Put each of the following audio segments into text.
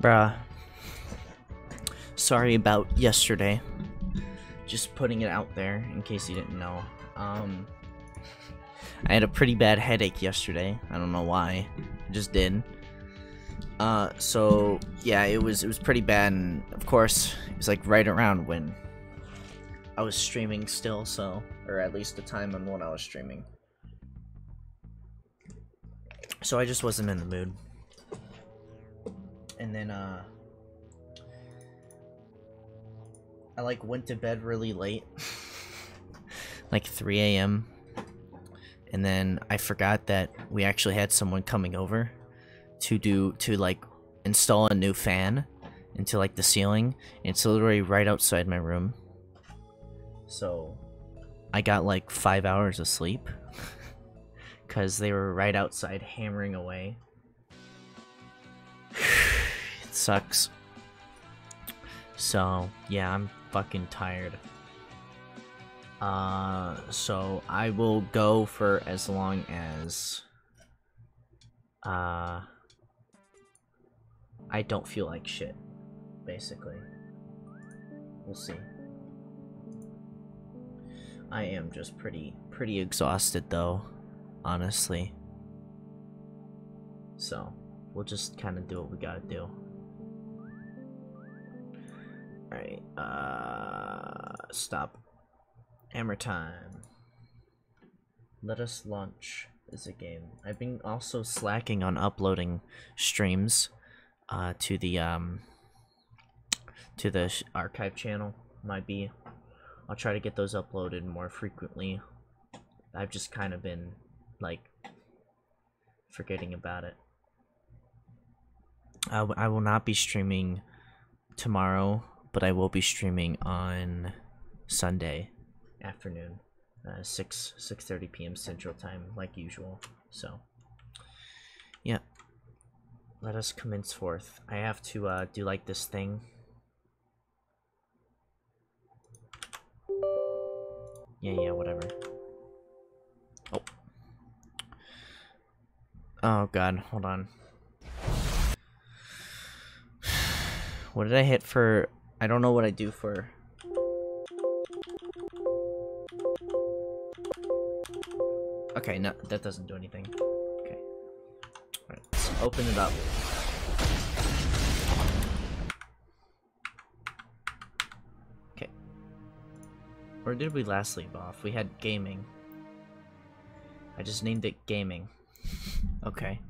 Bruh. Sorry about yesterday. Just putting it out there in case you didn't know. Um, I had a pretty bad headache yesterday. I don't know why. I just did. Uh, so yeah, it was it was pretty bad, and of course, it was like right around when I was streaming still, so or at least the time on when I was streaming. So I just wasn't in the mood. And then uh I like went to bed really late. like 3 a.m. And then I forgot that we actually had someone coming over to do to like install a new fan into like the ceiling. And It's literally right outside my room. So I got like five hours of sleep because they were right outside hammering away. sucks. So yeah, I'm fucking tired. Uh, so I will go for as long as uh I don't feel like shit, basically. We'll see. I am just pretty pretty exhausted though, honestly. So, we'll just kind of do what we gotta do. Alright, uh, stop. Hammer time. Let us launch is a game. I've been also slacking on uploading streams uh, to the um, to the archive channel. Might be. I'll try to get those uploaded more frequently. I've just kind of been like forgetting about it. I, I will not be streaming tomorrow, but I will be streaming on Sunday afternoon, uh, 6 6:30 p.m. Central Time, like usual. So, yeah. Let us commence forth. I have to uh, do like this thing. Yeah, yeah, whatever. Oh. Oh god, hold on. What did I hit for? I don't know what I do for Okay, no, that doesn't do anything. Okay. Alright, let's open it up. Okay. Where did we last leave off? We had gaming. I just named it gaming. okay.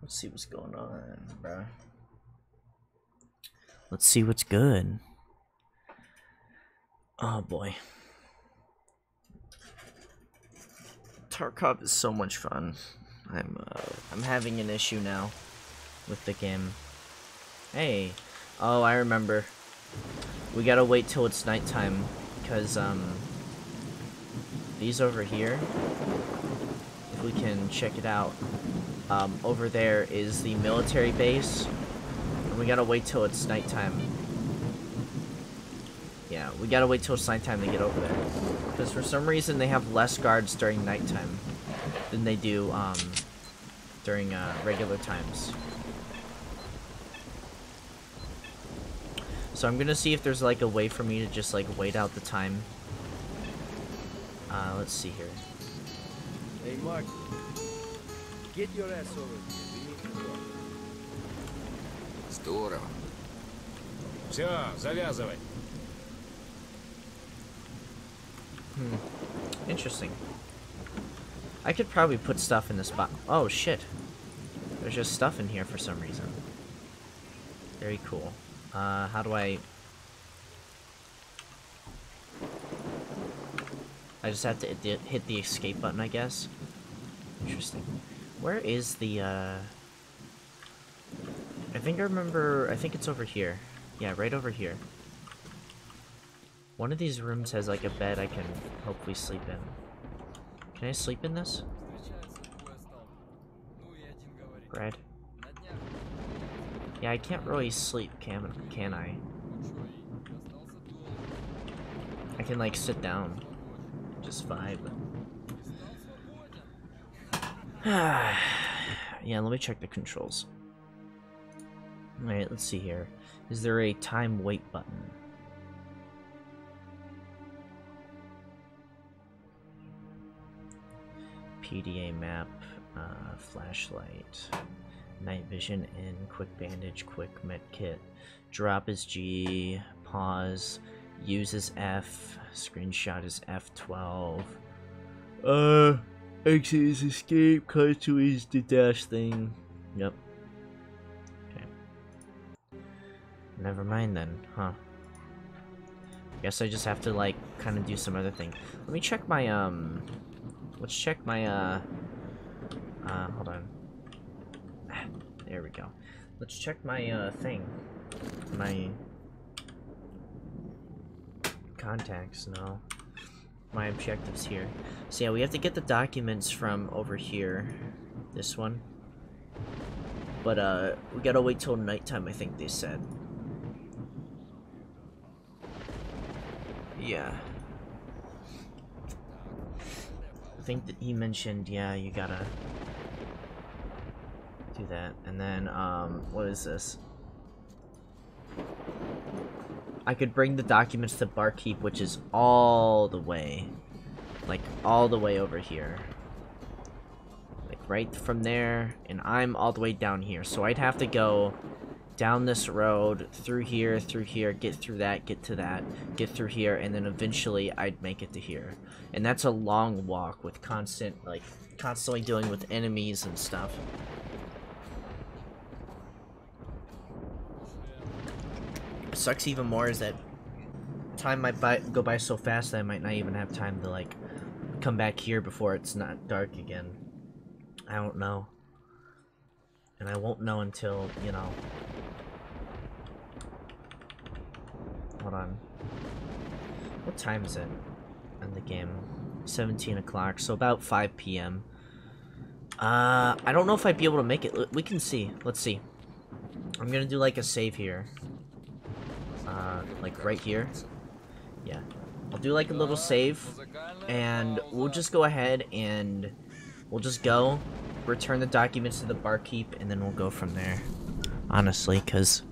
Let's see what's going on, bro. Let's see what's good. Oh boy. Tarkov is so much fun. I'm uh, I'm having an issue now with the game. Hey, oh I remember. We gotta wait till it's nighttime because um these over here. If we can check it out, um, over there is the military base, and we gotta wait till it's nighttime. Yeah, we gotta wait till it's nighttime to get over there. Because for some reason they have less guards during nighttime than they do um, during uh, regular times. So I'm gonna see if there's like a way for me to just like wait out the time. Uh, let's see here. Hey Mark, get your ass over here. Здорово. Все, завязывай. Hmm. Interesting. I could probably put stuff in this box. Oh shit. There's just stuff in here for some reason. Very cool. Uh, how do I... I just have to hit the, hit the escape button, I guess. Interesting. Where is the, uh... I think I remember... I think it's over here. Yeah, right over here. One of these rooms has like a bed I can hopefully sleep in. Can I sleep in this? Bread. Yeah, I can't really sleep, can can I? I can like sit down. Just vibe. yeah, let me check the controls. Alright, let's see here. Is there a time wait button? PDA map, uh, flashlight, night vision in, quick bandage, quick med kit. Drop is G, pause, use is F, screenshot is F12. Uh, exit is escape, cut to is the dash thing. Yep. Never mind then, huh? Guess I just have to like kind of do some other thing. Let me check my um let's check my uh uh hold on. There we go. Let's check my uh thing. My contacts, no. My objectives here. So yeah, we have to get the documents from over here. This one. But uh we gotta wait till nighttime I think they said. Yeah. I think that he mentioned, yeah, you gotta do that. And then, um, what is this? I could bring the documents to Barkeep, which is all the way. Like, all the way over here. Like, right from there, and I'm all the way down here. So I'd have to go down this road, through here, through here, get through that, get to that, get through here, and then eventually I'd make it to here. And that's a long walk with constant, like, constantly dealing with enemies and stuff. What sucks even more is that time might by, go by so fast that I might not even have time to, like, come back here before it's not dark again. I don't know. And I won't know until, you know, Hold on. What time is it in the game? 17 o'clock, so about 5 p.m. Uh, I don't know if I'd be able to make it. We can see. Let's see. I'm gonna do like a save here. Uh, like right here. Yeah. I'll do like a little save, and we'll just go ahead and we'll just go, return the documents to the barkeep, and then we'll go from there. Honestly, because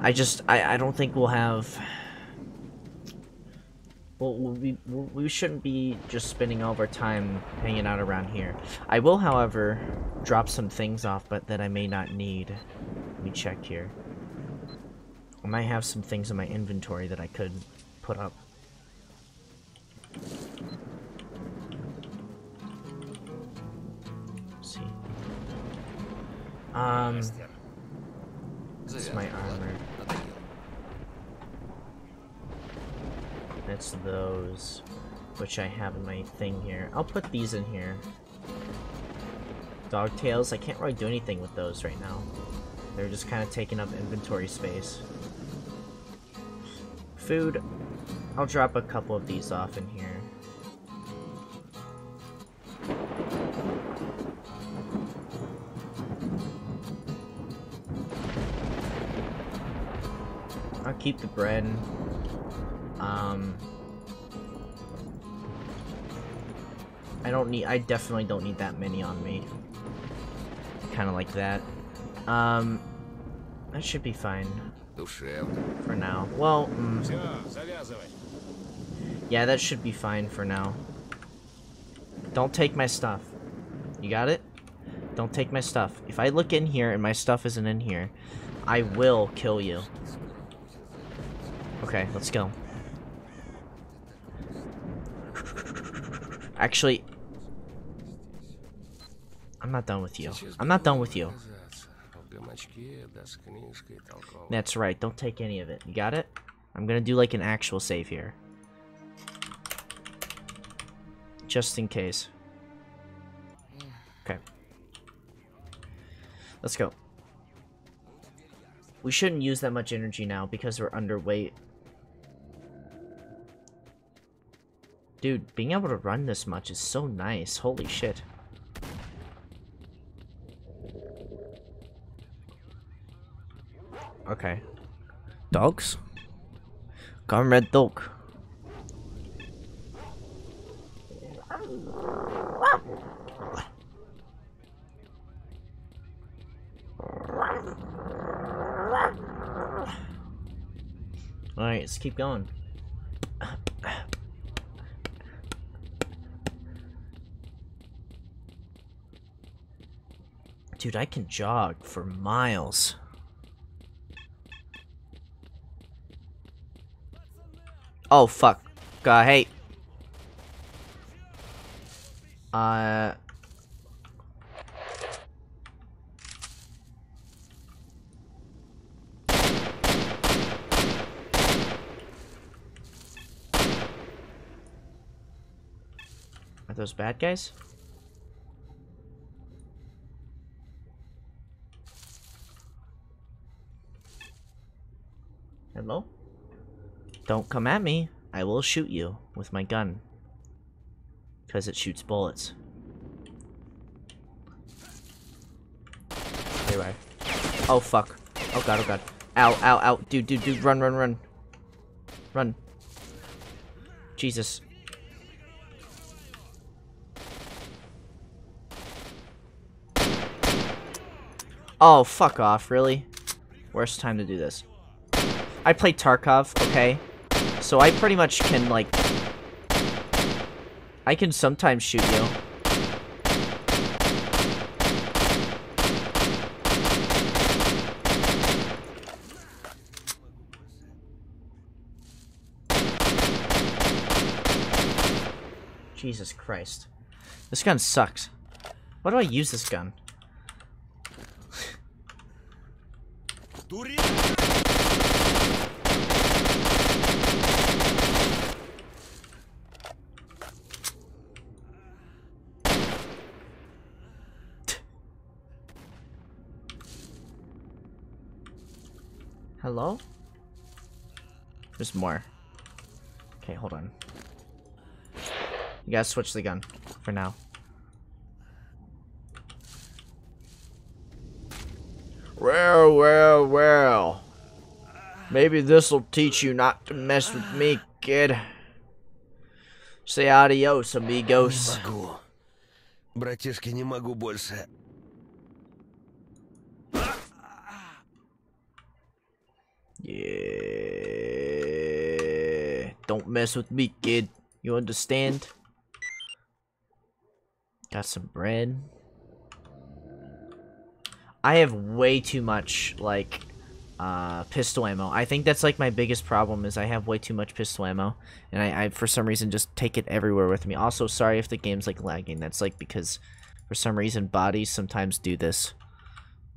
I just, I, I don't think we'll have... Well, we, we shouldn't be just spending all of our time hanging out around here. I will, however, drop some things off, but that I may not need. Let me check here. I might have some things in my inventory that I could put up. Um, this is my armor. That's those, which I have in my thing here. I'll put these in here. Dog tails, I can't really do anything with those right now. They're just kind of taking up inventory space. Food, I'll drop a couple of these off in here. Keep the bread. Um, I don't need, I definitely don't need that many on me. Kind of like that. Um, that should be fine. For now. Well, mm, yeah, that should be fine for now. Don't take my stuff. You got it? Don't take my stuff. If I look in here and my stuff isn't in here, I will kill you. Okay, let's go. Actually, I'm not done with you. I'm not done with you. That's right, don't take any of it. You got it? I'm gonna do like an actual save here. Just in case. Okay. Let's go. We shouldn't use that much energy now because we're underweight. Dude, being able to run this much is so nice. Holy shit. Okay. Dogs? Come red dog. Alright, let's keep going. Dude, I can jog for miles. Oh, fuck. God, hey. Uh... Are those bad guys? Hello? Don't come at me. I will shoot you with my gun. Because it shoots bullets. Anyway. Oh, fuck. Oh, God, oh, God. Ow, ow, ow. Dude, dude, dude. Run, run, run. Run. Jesus. Oh, fuck off, really? Worst time to do this. I play Tarkov, okay? So I pretty much can, like... I can sometimes shoot you. Jesus Christ. This gun sucks. Why do I use this gun? Hello? There's more. Okay, hold on. You gotta switch the gun for now. Well, well, well. Maybe this'll teach you not to mess with me, kid. Say adios, amigos. Не могу. Братишки, не могу больше. Yeah. Don't mess with me, kid. You understand? Got some bread. I have way too much, like, uh, pistol ammo. I think that's, like, my biggest problem is I have way too much pistol ammo. And I, I, for some reason, just take it everywhere with me. Also, sorry if the game's, like, lagging. That's, like, because for some reason bodies sometimes do this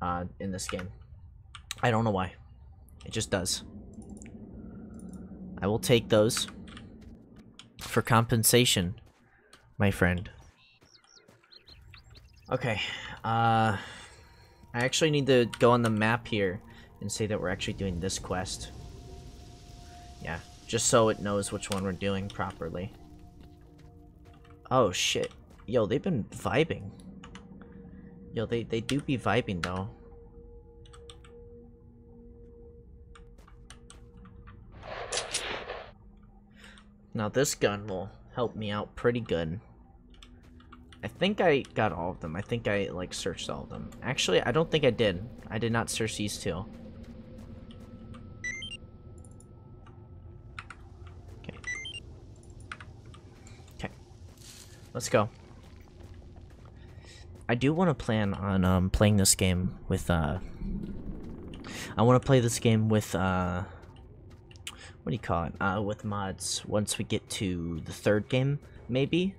uh, in this game. I don't know why. It just does. I will take those for compensation, my friend. Okay, uh... I actually need to go on the map here and say that we're actually doing this quest. Yeah, just so it knows which one we're doing properly. Oh, shit. Yo, they've been vibing. Yo, they, they do be vibing, though. Now this gun will help me out pretty good. I think I got all of them. I think I, like, searched all of them. Actually, I don't think I did. I did not search these two. Okay. Okay. Let's go. I do want to plan on um, playing this game with, uh... I want to play this game with, uh... What do you call it? Uh, with mods once we get to the third game, maybe?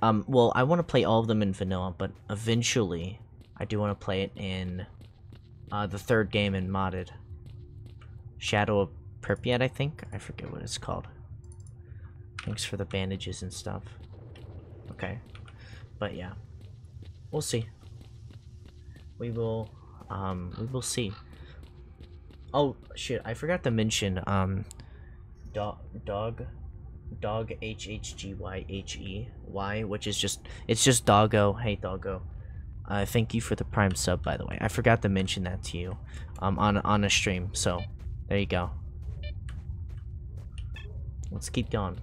Um, well, I want to play all of them in vanilla, but eventually I do want to play it in uh, the third game in modded. Shadow of Pripyat, I think? I forget what it's called. Thanks for the bandages and stuff. Okay. But yeah. We'll see. We will, um, we will see. Oh, shit, I forgot to mention, um, dog dog dog H H G Y H E Y, which is just it's just doggo. Hey doggo. Uh, thank you for the prime sub, by the way. I forgot to mention that to you, um, on on a stream. So, there you go. Let's keep going.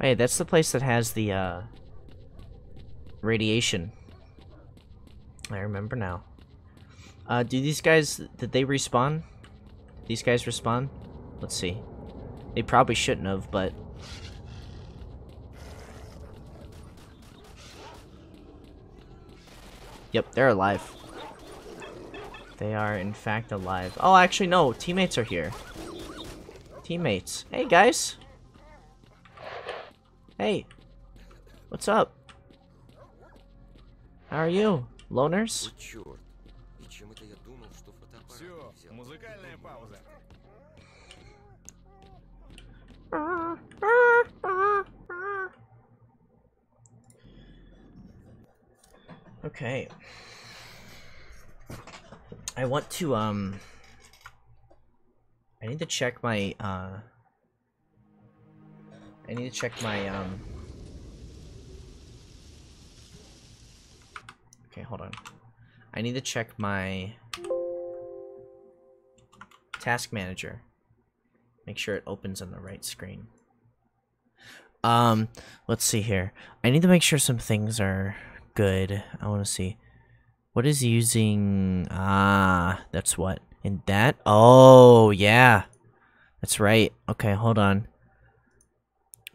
Hey, that's the place that has the, uh, radiation. I remember now. Uh, do these guys, did they respawn? These guys respawn? Let's see. They probably shouldn't have, but... Yep, they're alive. They are, in fact, alive. Oh, actually, no. Teammates are here. Teammates. Hey, guys. Hey, what's up? How are you, loners? Okay. I want to, um... I need to check my, uh... I need to check my, um... Okay, hold on. I need to check my... Task Manager. Make sure it opens on the right screen. Um, let's see here. I need to make sure some things are good. I want to see. What is using... Ah, that's what. And that? Oh, yeah. That's right. Okay, hold on.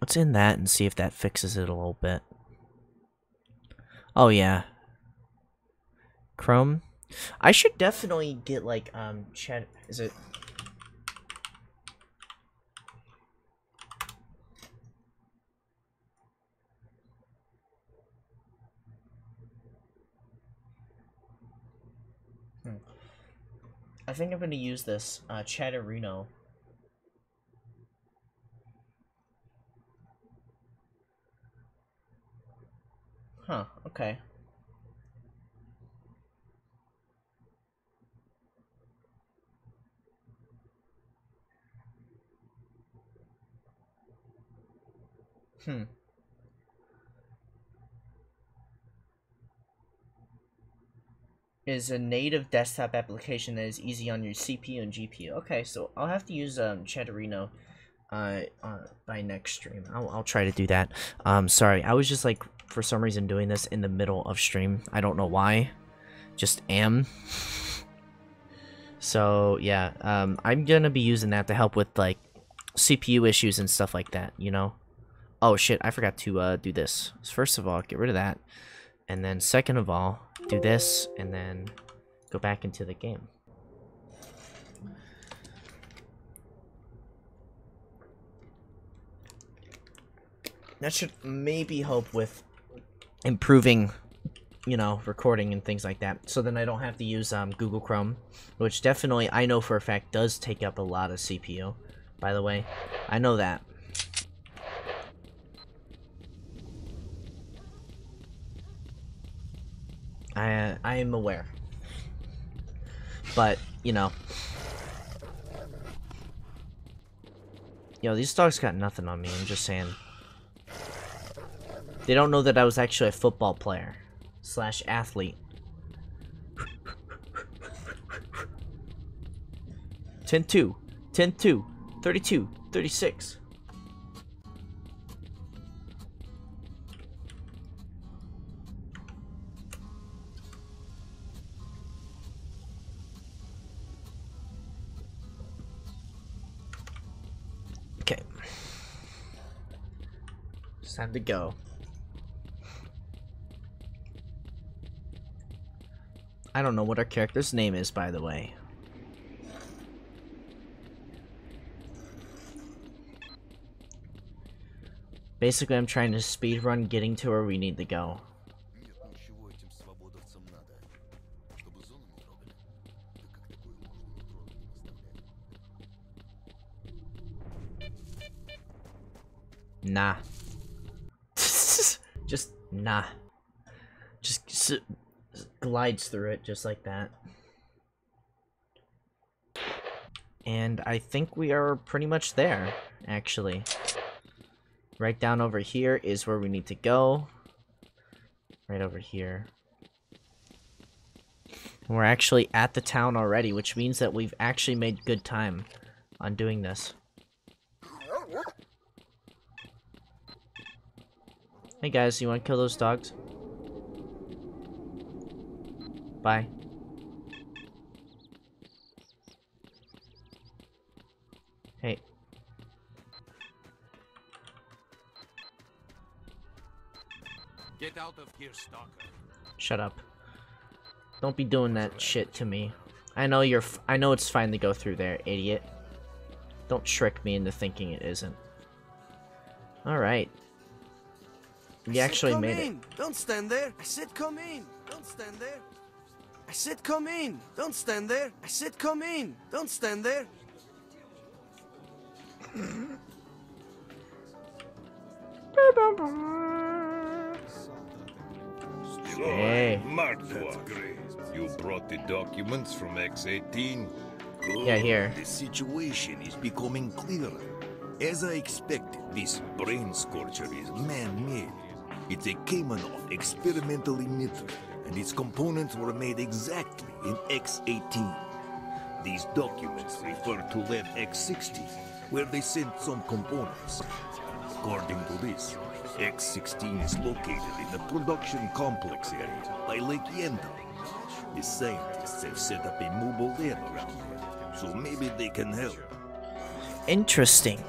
What's in that and see if that fixes it a little bit. Oh, yeah. Chrome. I should definitely get, like, um, chat... Is it... I think I'm going to use this, uh, Chatterino. Huh, okay. Hmm. is a native desktop application that is easy on your CPU and GPU. Okay, so I'll have to use um, Chatterino uh, uh, by next stream. I'll, I'll try to do that. Um, sorry, I was just like, for some reason doing this in the middle of stream. I don't know why. Just am. so, yeah, um, I'm gonna be using that to help with, like, CPU issues and stuff like that, you know? Oh, shit, I forgot to uh, do this. First of all, get rid of that. And then second of all, do this, and then go back into the game. That should maybe help with improving, you know, recording and things like that. So then I don't have to use um, Google Chrome, which definitely I know for a fact does take up a lot of CPU. By the way, I know that. I I am aware. But, you know. Yo, these dogs got nothing on me, I'm just saying. They don't know that I was actually a football player. Slash athlete. Ten two. Ten two. Thirty-two. Thirty-six. Okay. It's time to go. I don't know what our character's name is, by the way. Basically, I'm trying to speedrun getting to where we need to go. Nah. Just nah. Just glides through it just like that. And I think we are pretty much there, actually. Right down over here is where we need to go. Right over here. We're actually at the town already, which means that we've actually made good time on doing this. Hey guys, you want to kill those dogs? Bye. Hey. Get out of here, stalker. Shut up. Don't be doing that shit to me. I know you're. F I know it's fine to go through there, idiot. Don't trick me into thinking it isn't. All right. We I actually come made it. Don't stand there. I said come in. Don't stand there. I said come in. Don't stand there. I said come in. Don't stand there. Hey. Marked One. You brought the documents from X-18? Good. Yeah, here. The situation is becoming clearer. As I expected, this brain scorcher is man-made. It's a Kamenov experimental emitter, and its components were made exactly in X-18. These documents refer to Lab X-16, where they sent some components. According to this, X-16 is located in the production complex area by Lake Yantar. The scientists have set up a mobile lab around here, so maybe they can help. Interesting.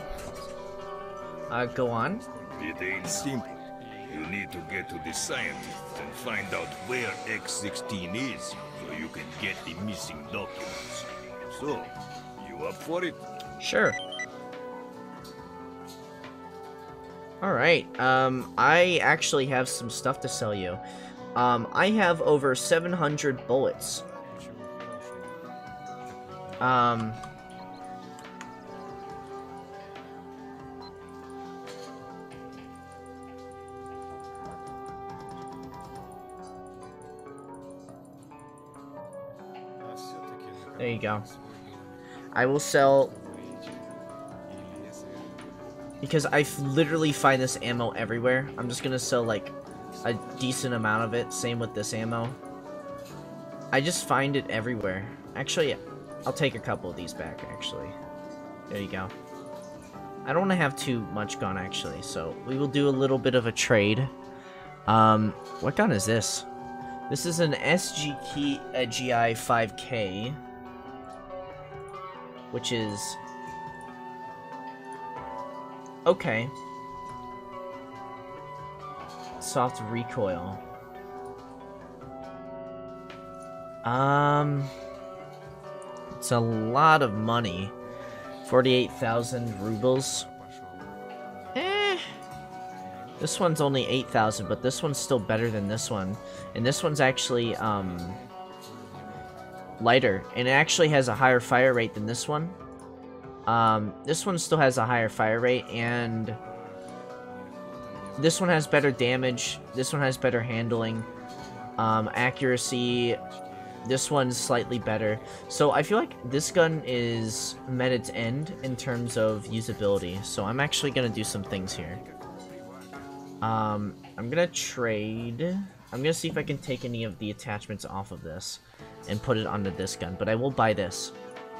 Uh, go on. It ain't simple. You need to get to the scientists and find out where X-16 is so you can get the missing documents. So, you up for it? Sure. Alright, um, I actually have some stuff to sell you. Um, I have over 700 bullets. Um... There you go. I will sell because I literally find this ammo everywhere. I'm just gonna sell like a decent amount of it. Same with this ammo. I just find it everywhere. Actually, I'll take a couple of these back. Actually, there you go. I don't want to have too much gun actually, so we will do a little bit of a trade. Um, what gun is this? This is an SG uh, GI 5K, which is Okay. Soft recoil. Um, it's a lot of money. 48,000 rubles. Eh. This one's only 8,000, but this one's still better than this one. And this one's actually, um, lighter. And it actually has a higher fire rate than this one. Um, this one still has a higher fire rate, and this one has better damage. This one has better handling, um, accuracy. This one's slightly better. So I feel like this gun is met its end in terms of usability. So I'm actually gonna do some things here. Um, I'm gonna trade. I'm gonna see if I can take any of the attachments off of this and put it onto this gun, but I will buy this.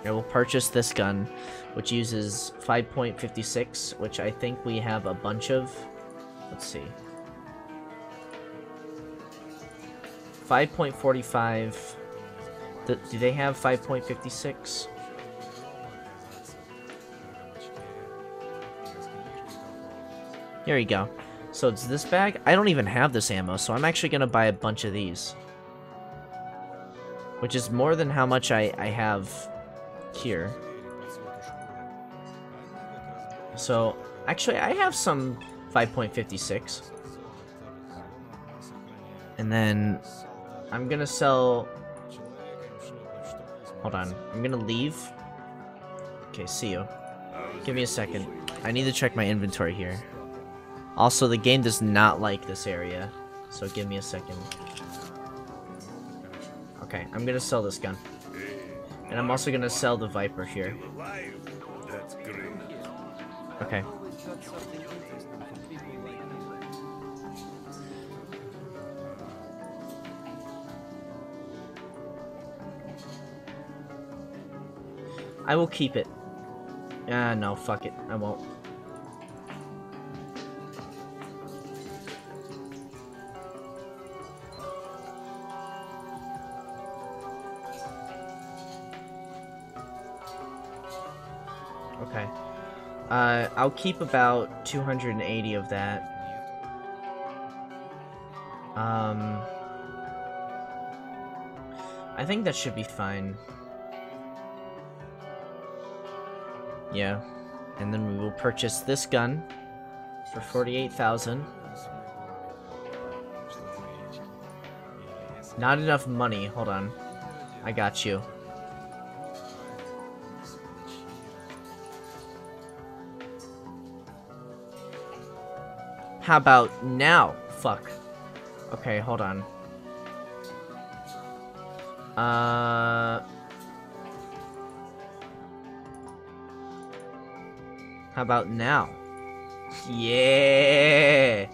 I will purchase this gun, which uses 5.56, which I think we have a bunch of. Let's see. 5.45. Do, they have 5.56? Here you go. So it's this bag. I don't even have this ammo, so I'm actually going to buy a bunch of these. Which is more than how much I, I have here. So, actually, I have some 5.56. And then, I'm gonna sell... Hold on, I'm gonna leave. Okay, see you. Give me a second. I need to check my inventory here. Also, the game does not like this area, so give me a second. Okay, I'm gonna sell this gun. And I'm also gonna sell the Viper here. Okay. I will keep it. Ah, no, fuck it. I won't. Uh, I'll keep about 280 of that. Um, I think that should be fine. Yeah. And then we will purchase this gun for 48,000. Not enough money. Hold on. I got you. How about now? Fuck. Okay, hold on. Uh... How about now? Yeah!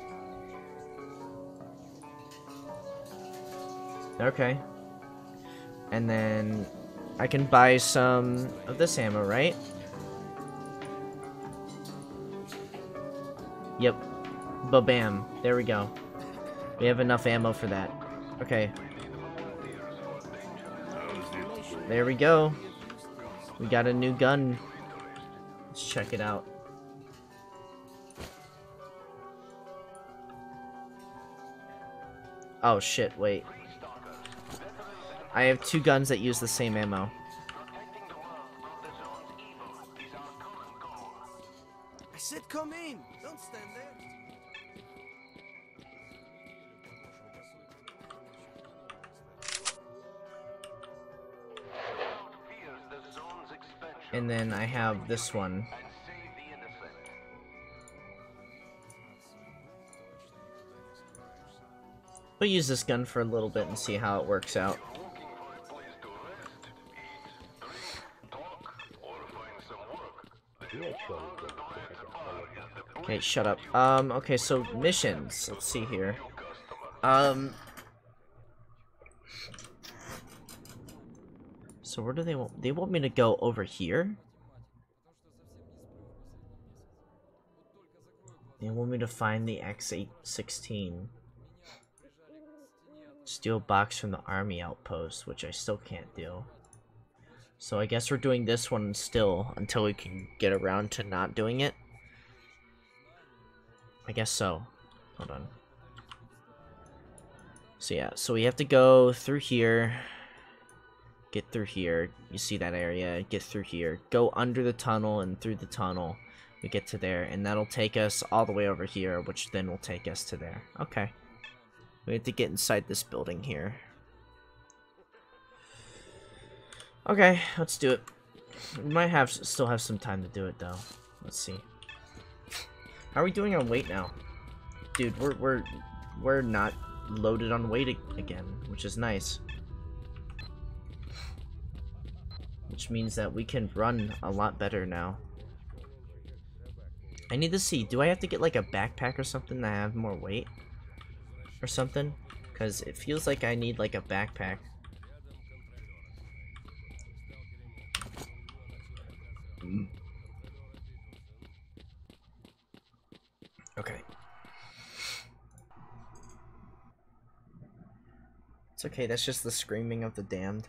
Okay. And then I can buy some of this ammo, right? Yep. Ba-bam. There we go. We have enough ammo for that. Okay. There we go. We got a new gun. Let's check it out. Oh shit, wait. I have two guns that use the same ammo. Then I have this one. We'll use this gun for a little bit and see how it works out. Okay, shut up. Um, okay, so missions. Let's see here. Um... So where do they want? They want me to go over here? Want me to find the X-816. Steal box from the army outpost, which I still can't do. So I guess we're doing this one still until we can get around to not doing it. I guess so. Hold on. So yeah, so we have to go through here. Get through here. You see that area. Get through here. Go under the tunnel and through the tunnel. We get to there. And that'll take us all the way over here, which then will take us to there. Okay. We have to get inside this building here. Okay, let's do it. We might have still have some time to do it though. Let's see. How are we doing on weight now? Dude, we're we're we're not loaded on weight again, which is nice. Which means that we can run a lot better now. I need to see, do I have to get like a backpack or something to have more weight? Or something? Because it feels like I need like a backpack. Okay. It's okay, that's just the screaming of the damned.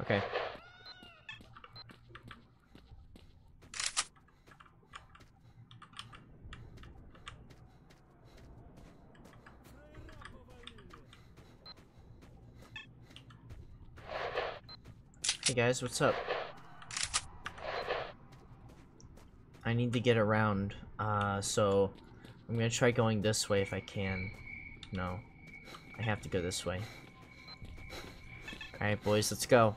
Okay. Hey guys, what's up? I need to get around, uh, so I'm gonna try going this way if I can. No. I have to go this way. Alright, boys, let's go.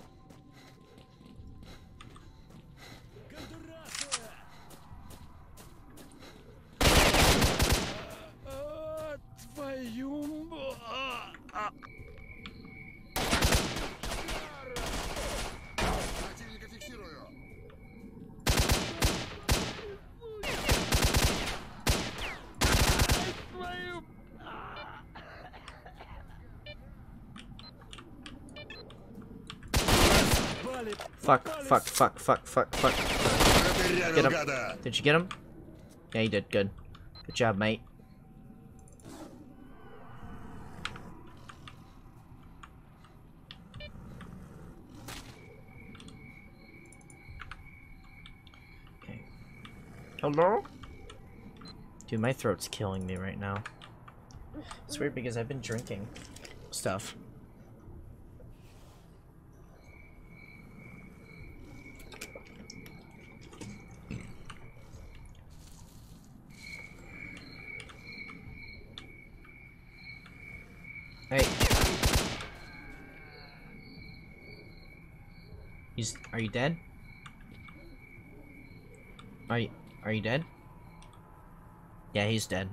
Fuck, fuck, fuck, fuck. Get him. Did you get him? Yeah, you did. Good. Good job, mate. Okay. Hello? Dude, my throat's killing me right now. It's weird because I've been drinking stuff. Are you dead? Are you are you dead? Yeah, he's dead.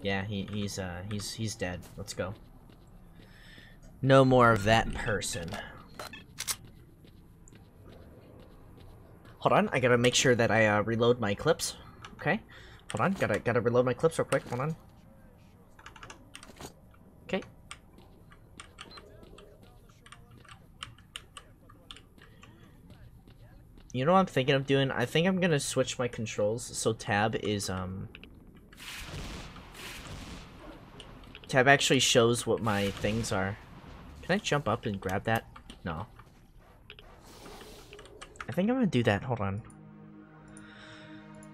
Yeah, he he's uh he's he's dead. Let's go. No more of that person. Hold on, I gotta make sure that I uh, reload my clips. Okay, hold on, gotta gotta reload my clips real quick. Hold on. You know what I'm thinking of doing? I think I'm gonna switch my controls so tab is um tab actually shows what my things are. Can I jump up and grab that? No. I think I'm gonna do that. Hold on.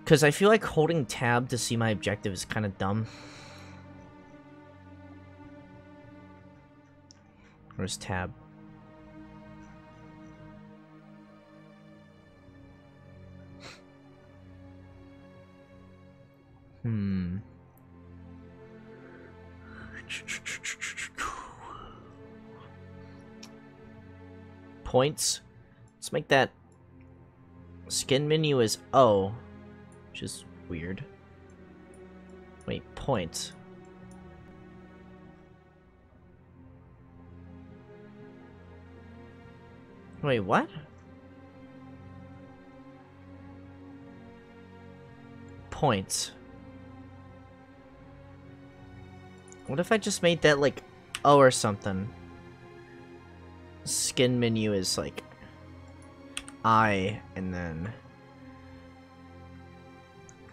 Because I feel like holding tab to see my objective is kind of dumb. Where's tab? Hmm. Points. Let's make that skin menu is O, which is weird. Wait, points. Wait, what? Points. What if I just made that like O or something? Skin menu is like I and then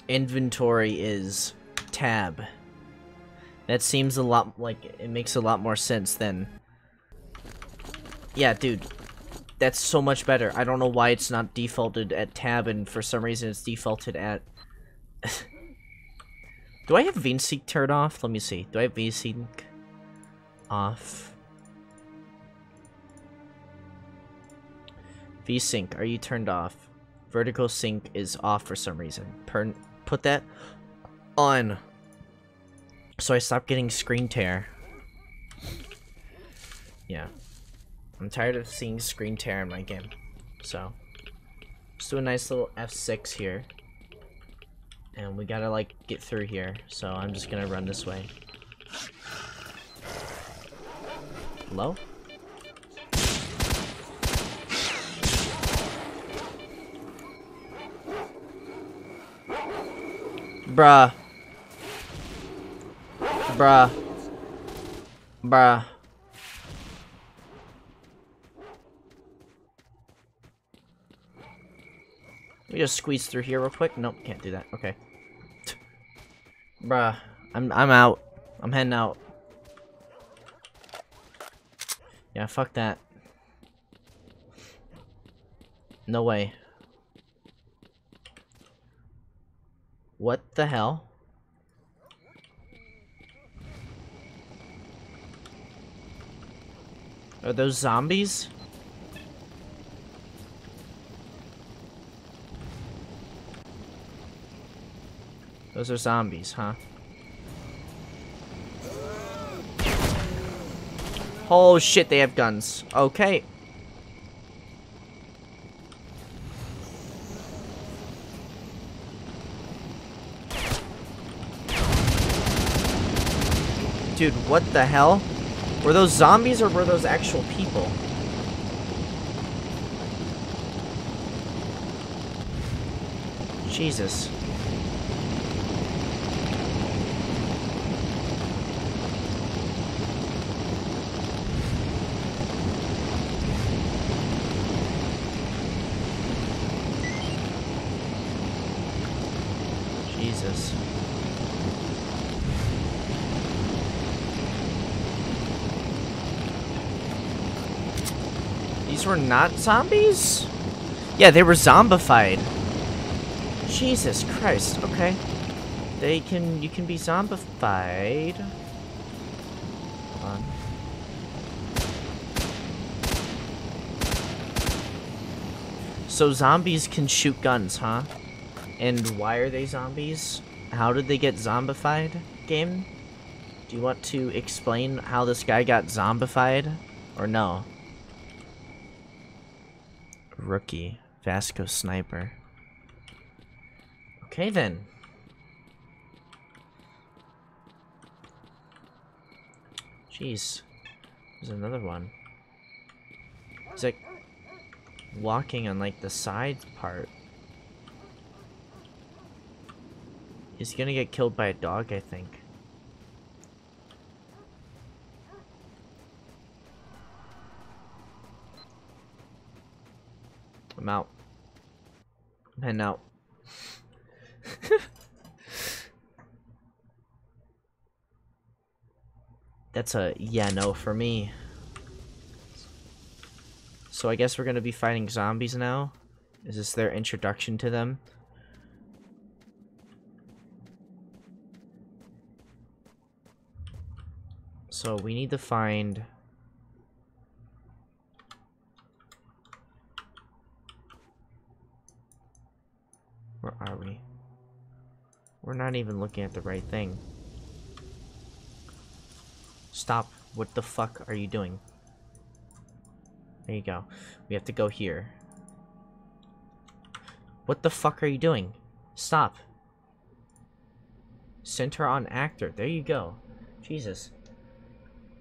inventory is tab. That seems a lot like it makes a lot more sense than Yeah, dude. That's so much better. I don't know why it's not defaulted at tab and for some reason it's defaulted at Do I have VSync turned off? Let me see. Do I have VSync off? VSync, are you turned off? Vertical sync is off for some reason. Put that on. So I stop getting screen tear. Yeah. I'm tired of seeing screen tear in my game. So, let's do a nice little F6 here. And we gotta, like, get through here. So I'm just gonna run this way. Hello? Bruh. Bruh. Bruh. We just squeeze through here real quick. Nope, can't do that. Okay. Bruh. I'm I'm out. I'm heading out. Yeah, fuck that. No way. What the hell? Are those zombies? Those are zombies, huh? Oh shit, they have guns. Okay. Dude, what the hell? Were those zombies or were those actual people? Jesus. These were not zombies? Yeah, they were zombified. Jesus Christ, okay. They can, you can be zombified. Hold on. So zombies can shoot guns, huh? And why are they zombies? How did they get zombified, game? Do you want to explain how this guy got zombified? Or no? Rookie. Vasco Sniper. Okay then. Jeez. There's another one. He's like walking on like the side part. He's gonna get killed by a dog, I think. I'm out. I'm heading out. That's a yeah no for me. So I guess we're gonna be fighting zombies now. Is this their introduction to them? So we need to find Where are we? We're not even looking at the right thing. Stop. What the fuck are you doing? There you go. We have to go here. What the fuck are you doing? Stop. Center on actor. There you go. Jesus.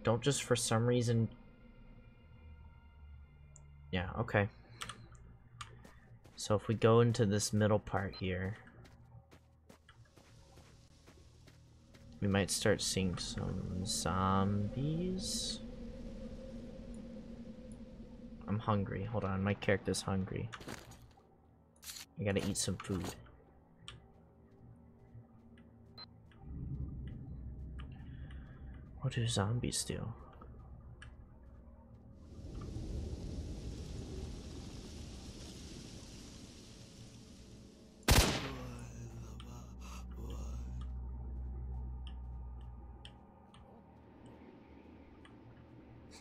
Don't just for some reason... Yeah, okay. So if we go into this middle part here... We might start seeing some zombies. I'm hungry. Hold on, my character's hungry. I gotta eat some food. What do zombies do?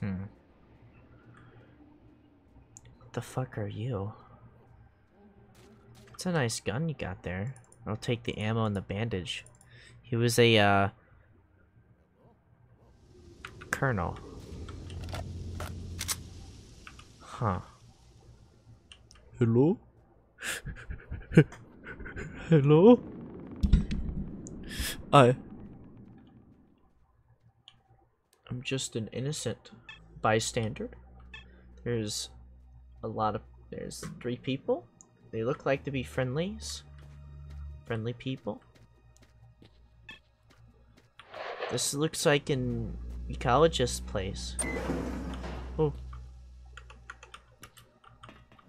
Hmm. What the fuck are you? It's a nice gun you got there. I'll take the ammo and the bandage. He was a, uh... Colonel. Huh. Hello? Hello? I... I'm just an innocent bystander. There's a lot of... There's three people. They look like to be friendlies. Friendly people. This looks like an ecologist place. Oh.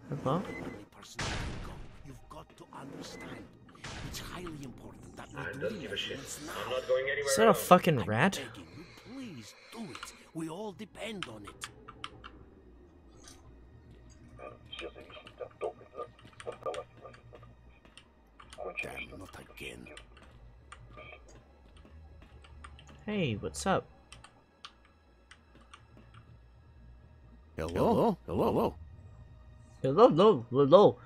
Hello? You've got to understand. It's highly important that I don't give a shit. I'm not going anywhere. Is that a fucking rat? please do it. We all depend on it. Damn, not again. Hey, what's up? Hello? Hello? Hello? Hello, hello, hello.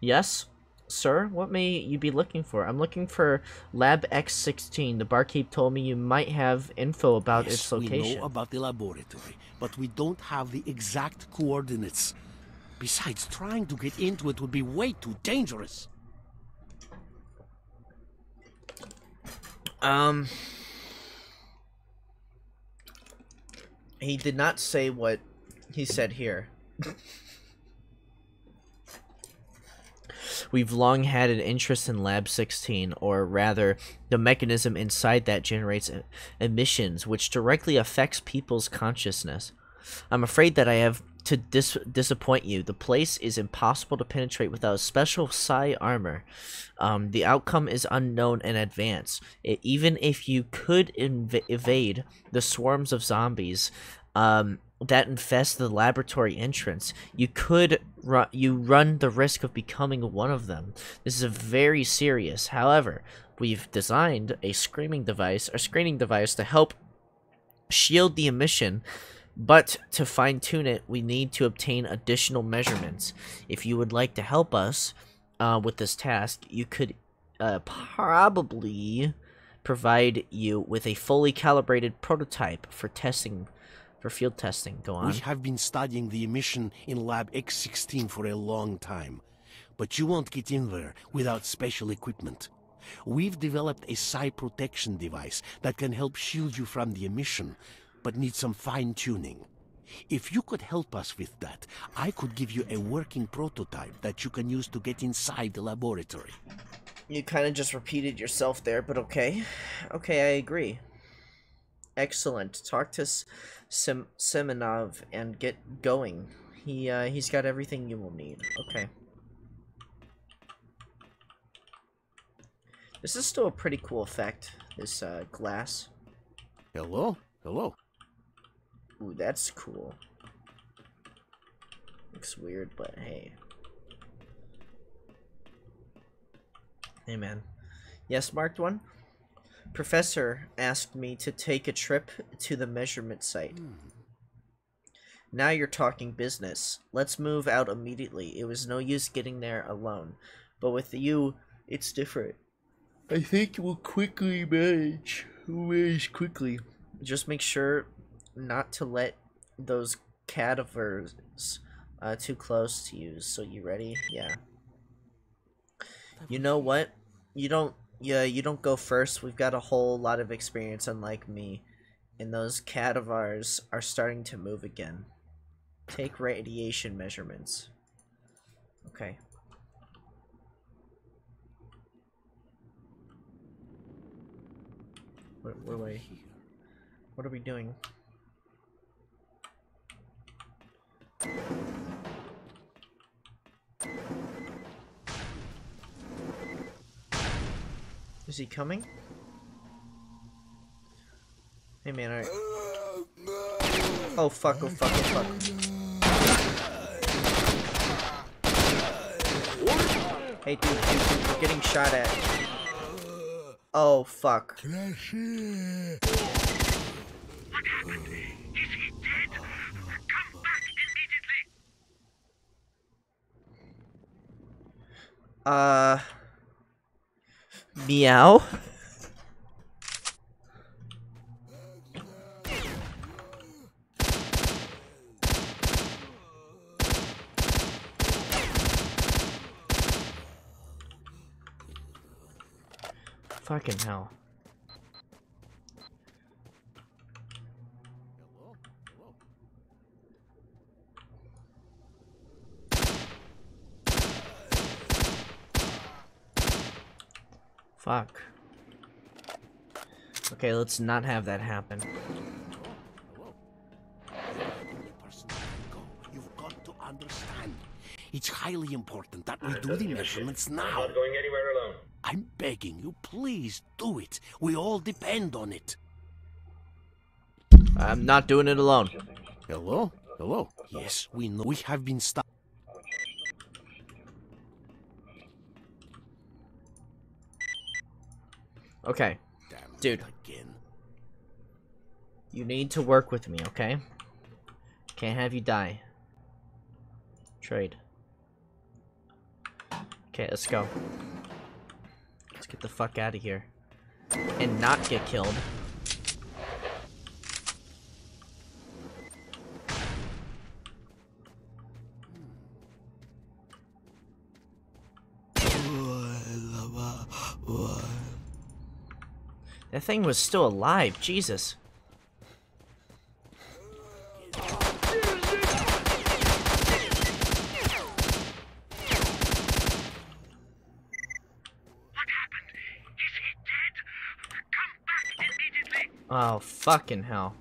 Yes, sir. What may you be looking for? I'm looking for Lab X16. The barkeep told me you might have info about yes, its we know about the laboratory, but we don't have the exact coordinates. Besides, trying to get into it would be way too dangerous. Um, he did not say what he said here. We've long had an interest in Lab 16, or rather, the mechanism inside that generates emissions, which directly affects people's consciousness. I'm afraid that I have to dis- disappoint you. The place is impossible to penetrate without a special psi armor. Um, the outcome is unknown in advance. I- even if you could inv- evade the swarms of zombies, um, that infest the laboratory entrance. You could run you run the risk of becoming one of them. This is very serious. However, we've designed a screaming device, a screening device to help shield the emission. But to fine tune it, we need to obtain additional measurements. If you would like to help us uh, with this task, you could uh, probably provide you with a fully calibrated prototype for testing, for field testing. Go on. We have been studying the emission in Lab X16 for a long time, but you won't get in there without special equipment. We've developed a psi protection device that can help shield you from the emission, but needs some fine tuning. If you could help us with that, I could give you a working prototype that you can use to get inside the laboratory. You kind of just repeated yourself there, but okay. Okay, I agree. Excellent. Talk to Semenov and get going. He uh, he's got everything you will need. Okay. This is still a pretty cool effect. This uh, glass. Hello? Hello? Ooh, that's cool. Looks weird, but hey. Hey, man. Yes, marked one? Professor asked me to take a trip to the measurement site. Hmm. Now you're talking business. Let's move out immediately. It was no use getting there alone. But with you, it's different. I think we'll quickly manage. Manage quickly. Just make sure not to let those cadavers uh, too close to you. So you ready? Yeah. You know what? You don't. Yeah, you don't go first. We've got a whole lot of experience, unlike me, and those cadavers are starting to move again. Take radiation measurements. Okay. What, what are we? What are we doing? Is he coming? Hey man, alright. Oh fuck, oh fuck, oh fuck. Hey dude, dude, dude, we're getting shot at. Oh fuck. Uh. Meow. Fucking hell. Fuck. Okay, let's not have that happen. You've got to understand. It's highly important that we do the measurements now. Not going anywhere alone. I'm begging you, please do it. We all depend on it. I'm not doing it alone. Hello? Hello? Yes, we know. We have been stuck. Okay, Damn Dude. Again. you need to work with me, okay? Can't have you die. Trade. Okay, let's go. Let's get the fuck out of here. And not get killed. That thing was still alive, Jesus. Oh, fucking hell.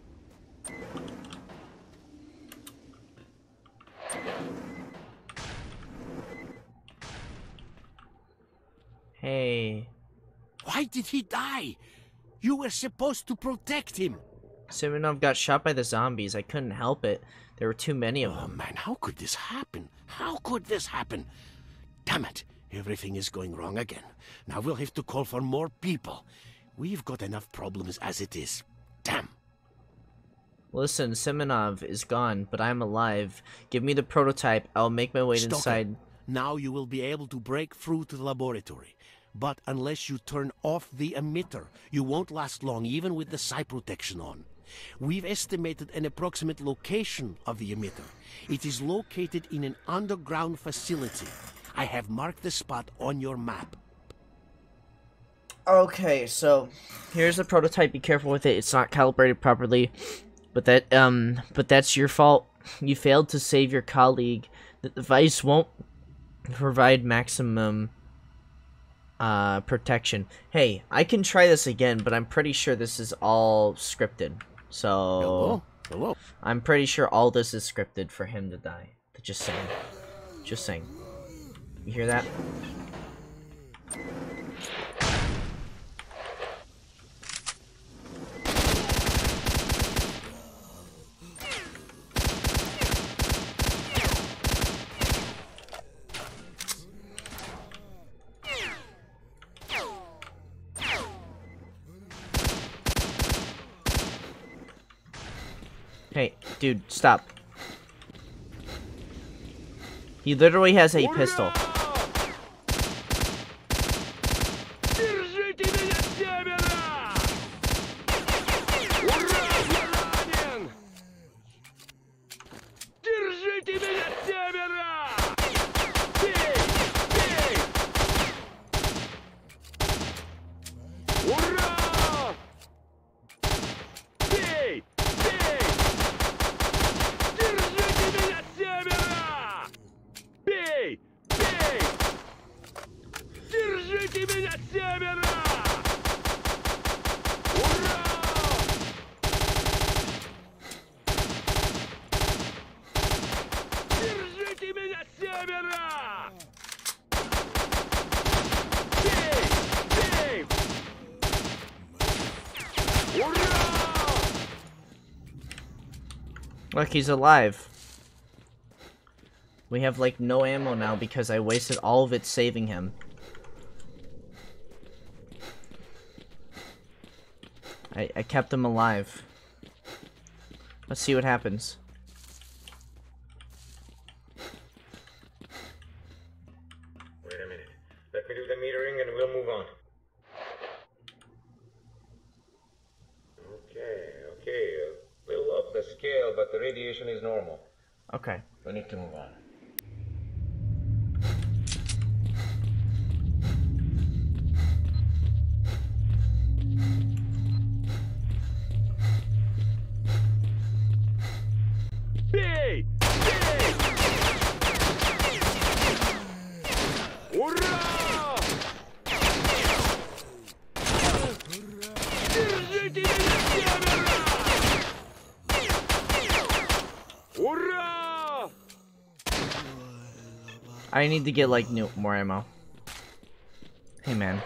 Hey. Why did he die? You were supposed to protect him. Semenov got shot by the zombies. I couldn't help it. There were too many of them. Oh them. man, how could this happen? How could this happen? Damn it, everything is going wrong again. Now we'll have to call for more people. We've got enough problems as it is. Damn. Listen, Semenov is gone, but I'm alive. Give me the prototype. I'll make my way Stalker, inside. Now you will be able to break through to the laboratory. But unless you turn off the emitter, you won't last long, even with the psi protection on. We've estimated an approximate location of the emitter. It is located in an underground facility. I have marked the spot on your map. Okay, so here's the prototype. Be careful with it. It's not calibrated properly. But that um but that's your fault. You failed to save your colleague. The device won't provide maximum uh protection. Hey, I can try this again, but I'm pretty sure this is all scripted. So Hello? Hello? I'm pretty sure all this is scripted for him to die. Just saying. Just saying. You hear that? Hey, dude, stop. He literally has a pistol. He's alive. We have like no ammo now because I wasted all of it saving him. I, I kept him alive. Let's see what happens. I need to get like new more ammo. Hey man.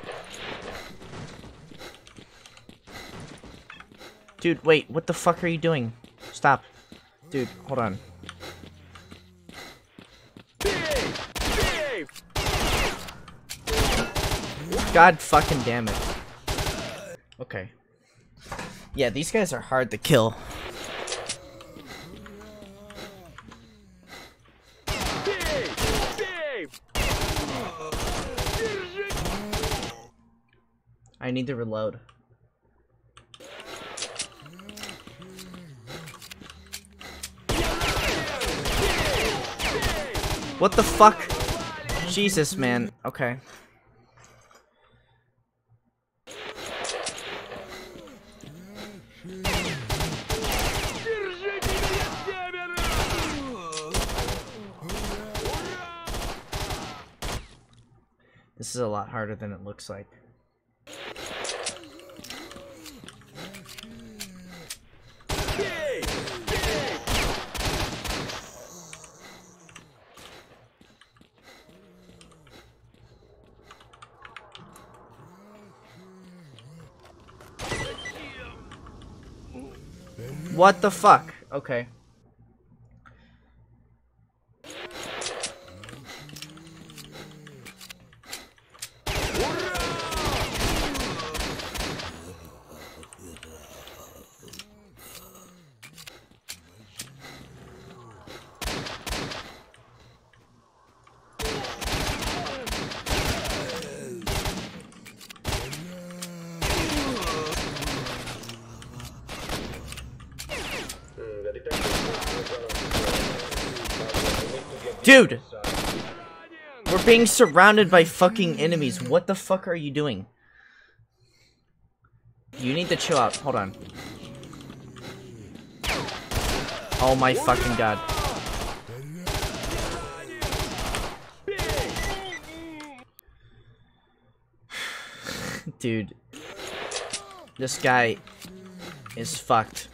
Dude, wait, what the fuck are you doing? Stop. Dude, hold on. God fucking damn it. Okay. Yeah, these guys are hard to kill. I need to reload. What the fuck? Jesus, man. Okay. This is a lot harder than it looks like. What the fuck? Okay. Dude! We're being surrounded by fucking enemies. What the fuck are you doing? You need to chill out. Hold on. Oh my fucking god. Dude. This guy is fucked.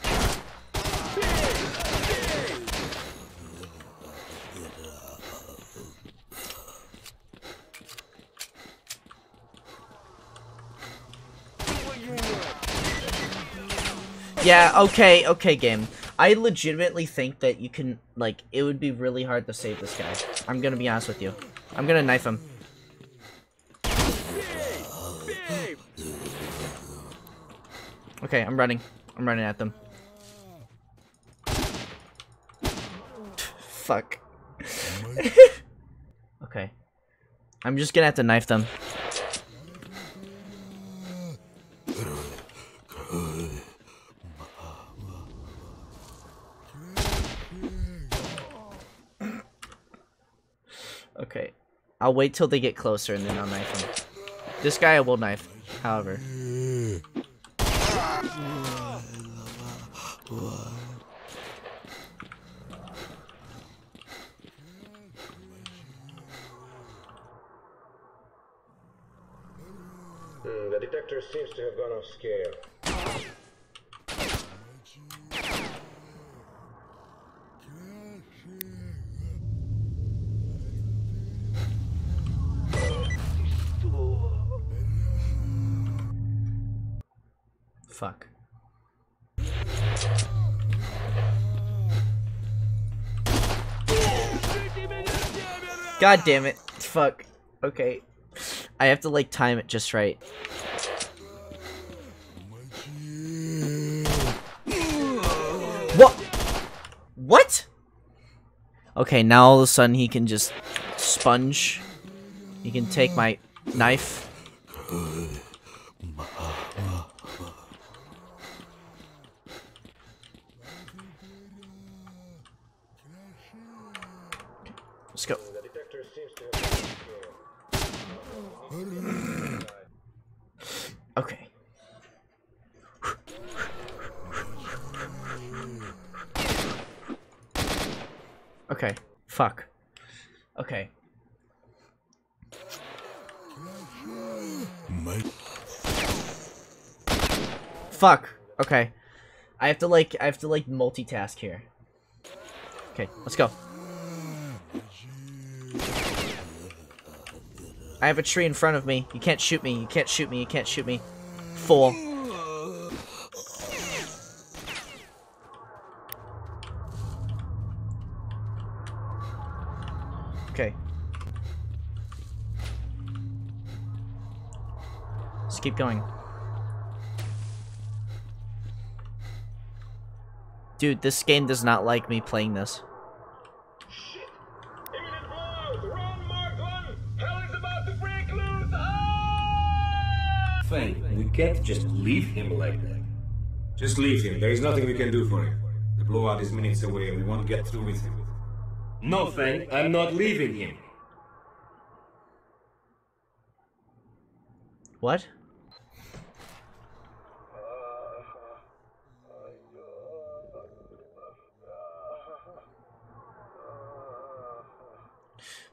Yeah, okay, okay, game. I legitimately think that you can, like, it would be really hard to save this guy. I'm gonna be honest with you. I'm gonna knife him. Okay, I'm running. I'm running at them. Fuck. okay. I'm just gonna have to knife them. Okay. I'll wait till they get closer and then I'll knife them. This guy I will knife, however. Hmm, the detector seems to have gone off scale. God damn it. Fuck. Okay. I have to like time it just right. What? What? Okay, now all of a sudden he can just sponge. He can take my knife. Let's go. The detector seems to have gone off scale. Okay. Okay. Fuck. Okay. Fuck. Okay. I have to like I have to like multitask here. Okay, let's go. I have a tree in front of me. You can't shoot me. You can't shoot me. You can't shoot me. Fool. Okay. Let's keep going. Dude, this game does not like me playing this. Imminent blowout! Run, Marked One! Hell is about to break loose! Fang, we can't just leave him like that. Just leave him. There is nothing we can do for him. The blowout is minutes away and we won't get through with him. No, Fang, I'm not leaving him. What?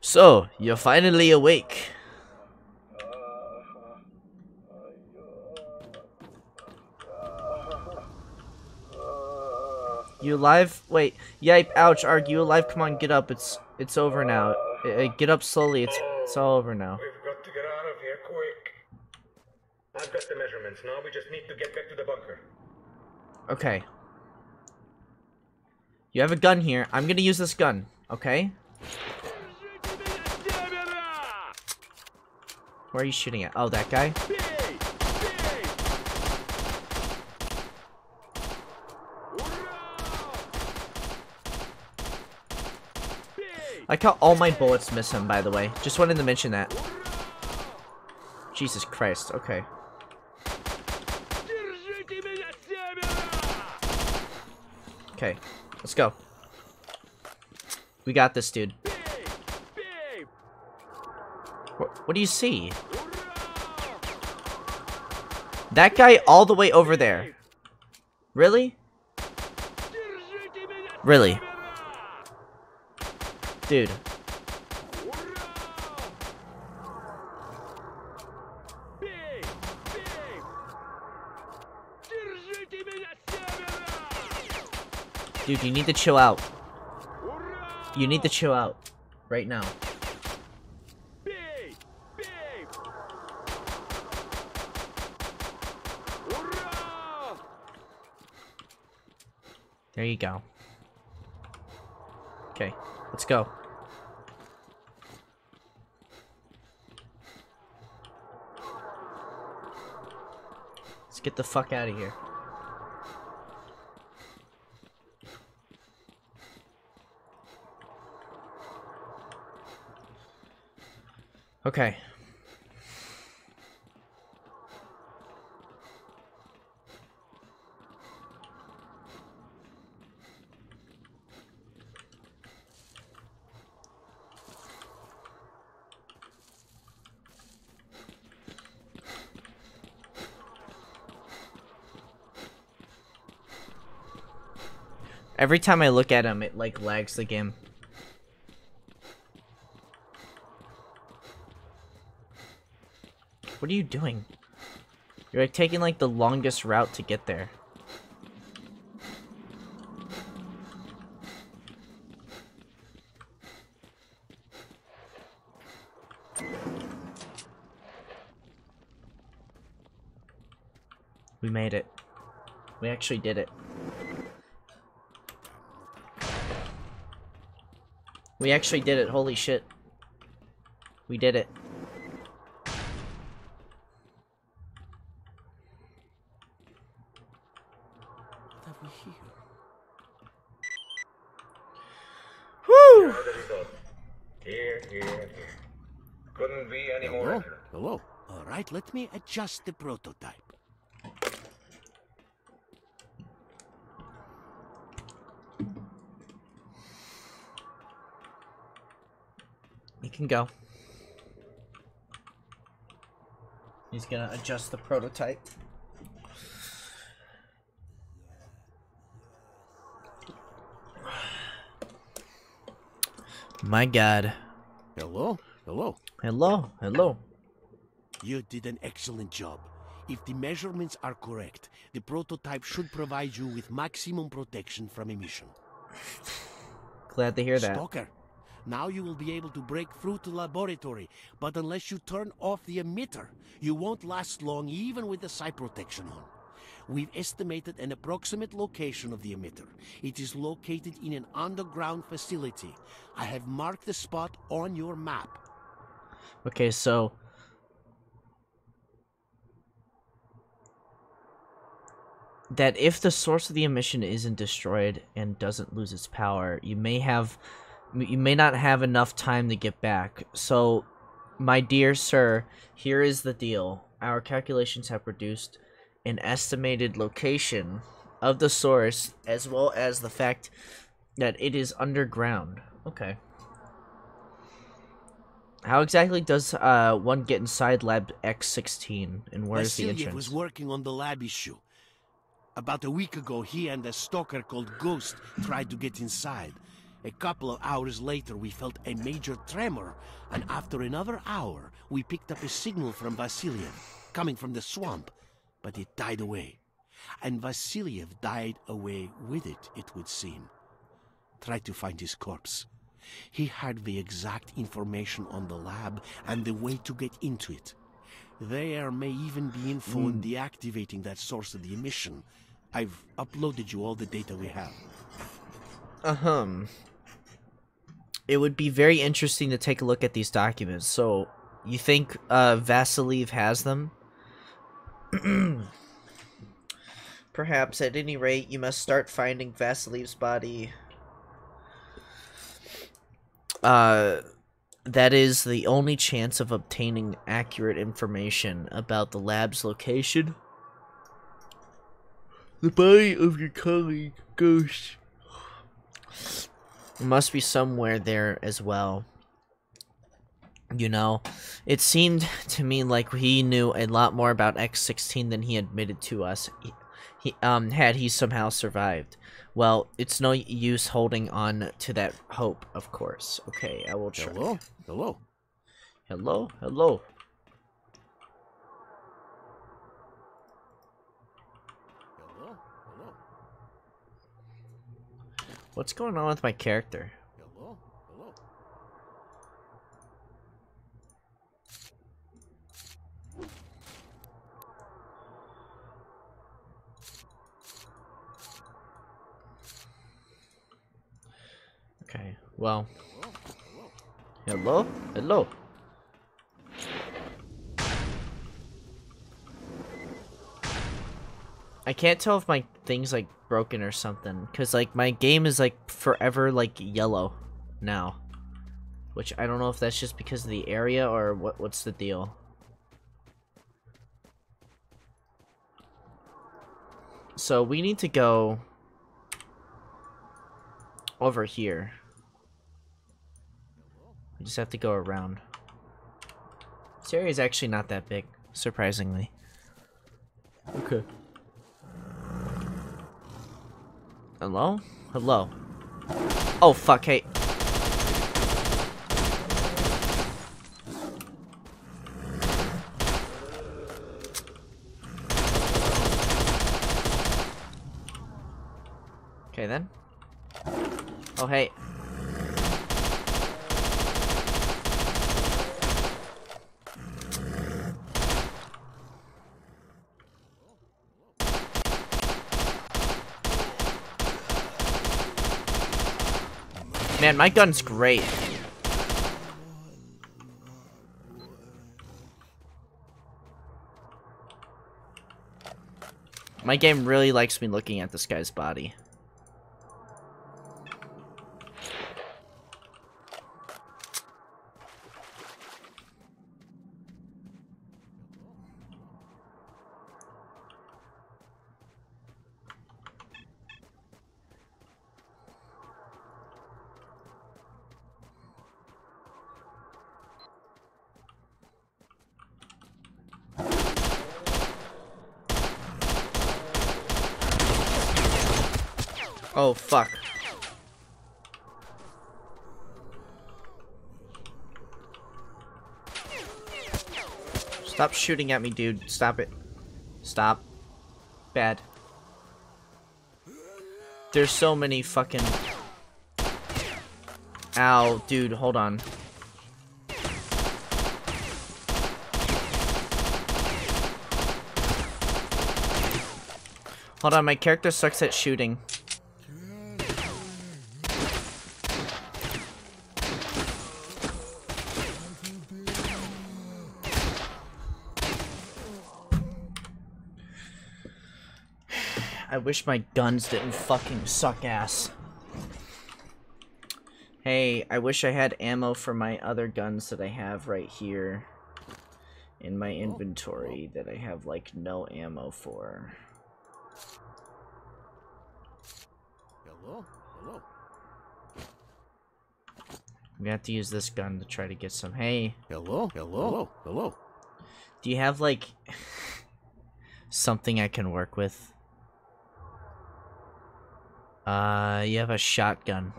So, you're finally awake. You alive? Wait. Yipe, ouch, Arg, you alive? Come on, get up. It's it's over now. Uh, uh, get up slowly. It's it's all over now. We've got to get out of here quick. I've got the measurements now. We just need to get back to the bunker. Okay. You have a gun here. I'm gonna use this gun, okay? Where are you shooting at? Oh, that guy? I like how all my bullets miss him, by the way. Just wanted to mention that. Jesus Christ, okay. Okay, let's go. We got this, dude. What, do you see? That guy all the way over there. Really? Really? Dude. Dude, you need to chill out. You need to chill out. Right now. There you go. Okay, let's go. Let's get the fuck out of here. Okay. Every time I look at him, it like lags the game. What are you doing? You're like taking like the longest route to get there. We made it. We actually did it. We actually did it, holy shit. We did it. What have we here? Woo! Here, here, here. Couldn't be any Hello? accurate. Hello? All right, let me adjust the prototype. Can go. He's gonna adjust the prototype. My god. Hello? Hello? Hello, hello. You did an excellent job. If the measurements are correct, the prototype should provide you with maximum protection from emission. Glad to hear that. Stalker, now you will be able to break through to laboratory, but unless you turn off the emitter, you won't last long even with the side protection on. We've estimated an approximate location of the emitter. It is located in an underground facility. I have marked the spot on your map. Okay, so that if the source of the emission isn't destroyed and doesn't lose its power, you may have you may not have enough time to get back. So, my dear sir, here is the deal. Our calculations have produced an estimated location of the source as well as the fact that it is underground. Okay. How exactly does uh, one get inside Lab X-16, and where is the entrance? was working on the lab issue. About a week ago, he and a stalker called Ghost tried to get inside. A couple of hours later, we felt a major tremor, and after another hour, we picked up a signal from Vasilyev, coming from the swamp, but it died away. And Vasilyev died away with it, it would seem. Try to find his corpse. He had the exact information on the lab and the way to get into it. There may even be info on hmm. deactivating that source of the emission. I've uploaded you all the data we have. Ahem. It would be very interesting to take a look at these documents. So, you think uh, Vasilev has them? Perhaps, at any rate, you must start finding Vasilev's body. Uh, that is the only chance of obtaining accurate information about the lab's location. The body of your colleague, Ghost, must be somewhere there as well. You know, it seemed to me like he knew a lot more about X-16 than he admitted to us. He, he um had he somehow survived. Well, it's no use holding on to that hope, of course. Okay, I will try. Hello? Hello? Hello? Hello? Hello? Hello? What's going on with my character? Hello? Hello? Okay, well. Hello? Hello? I can't tell if my thing's like broken or something cuz like my game is like forever like yellow now. Which I don't know if that's just because of the area or what what's the deal. So we need to go over here. We just have to go around. This area is actually not that big, surprisingly. Okay. Hello? Hello. Oh, fuck, hey. Okay, then. Oh, hey. My gun's great. My game really likes me looking at this guy's body. Oh, fuck. Stop shooting at me, dude. Stop it. Stop. Bad. There's so many fucking... Ow, dude, hold on. Hold on, my character sucks at shooting. Wish my guns didn't fucking suck ass. Hey, I wish I had ammo for my other guns that I have right here in my inventory that I have like no ammo for. Hello? Hello? We have to use this gun to try to get some. Hey, Hello? Hello? Hello? do you have like something I can work with? Uh, you have a shotgun.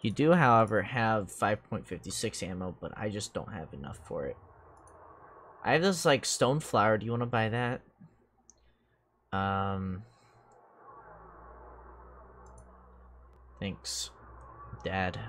You do, however, have 5.56 ammo, but I just don't have enough for it. I have this, like, stone flower. Do you want to buy that? Um... Thanks, Dad.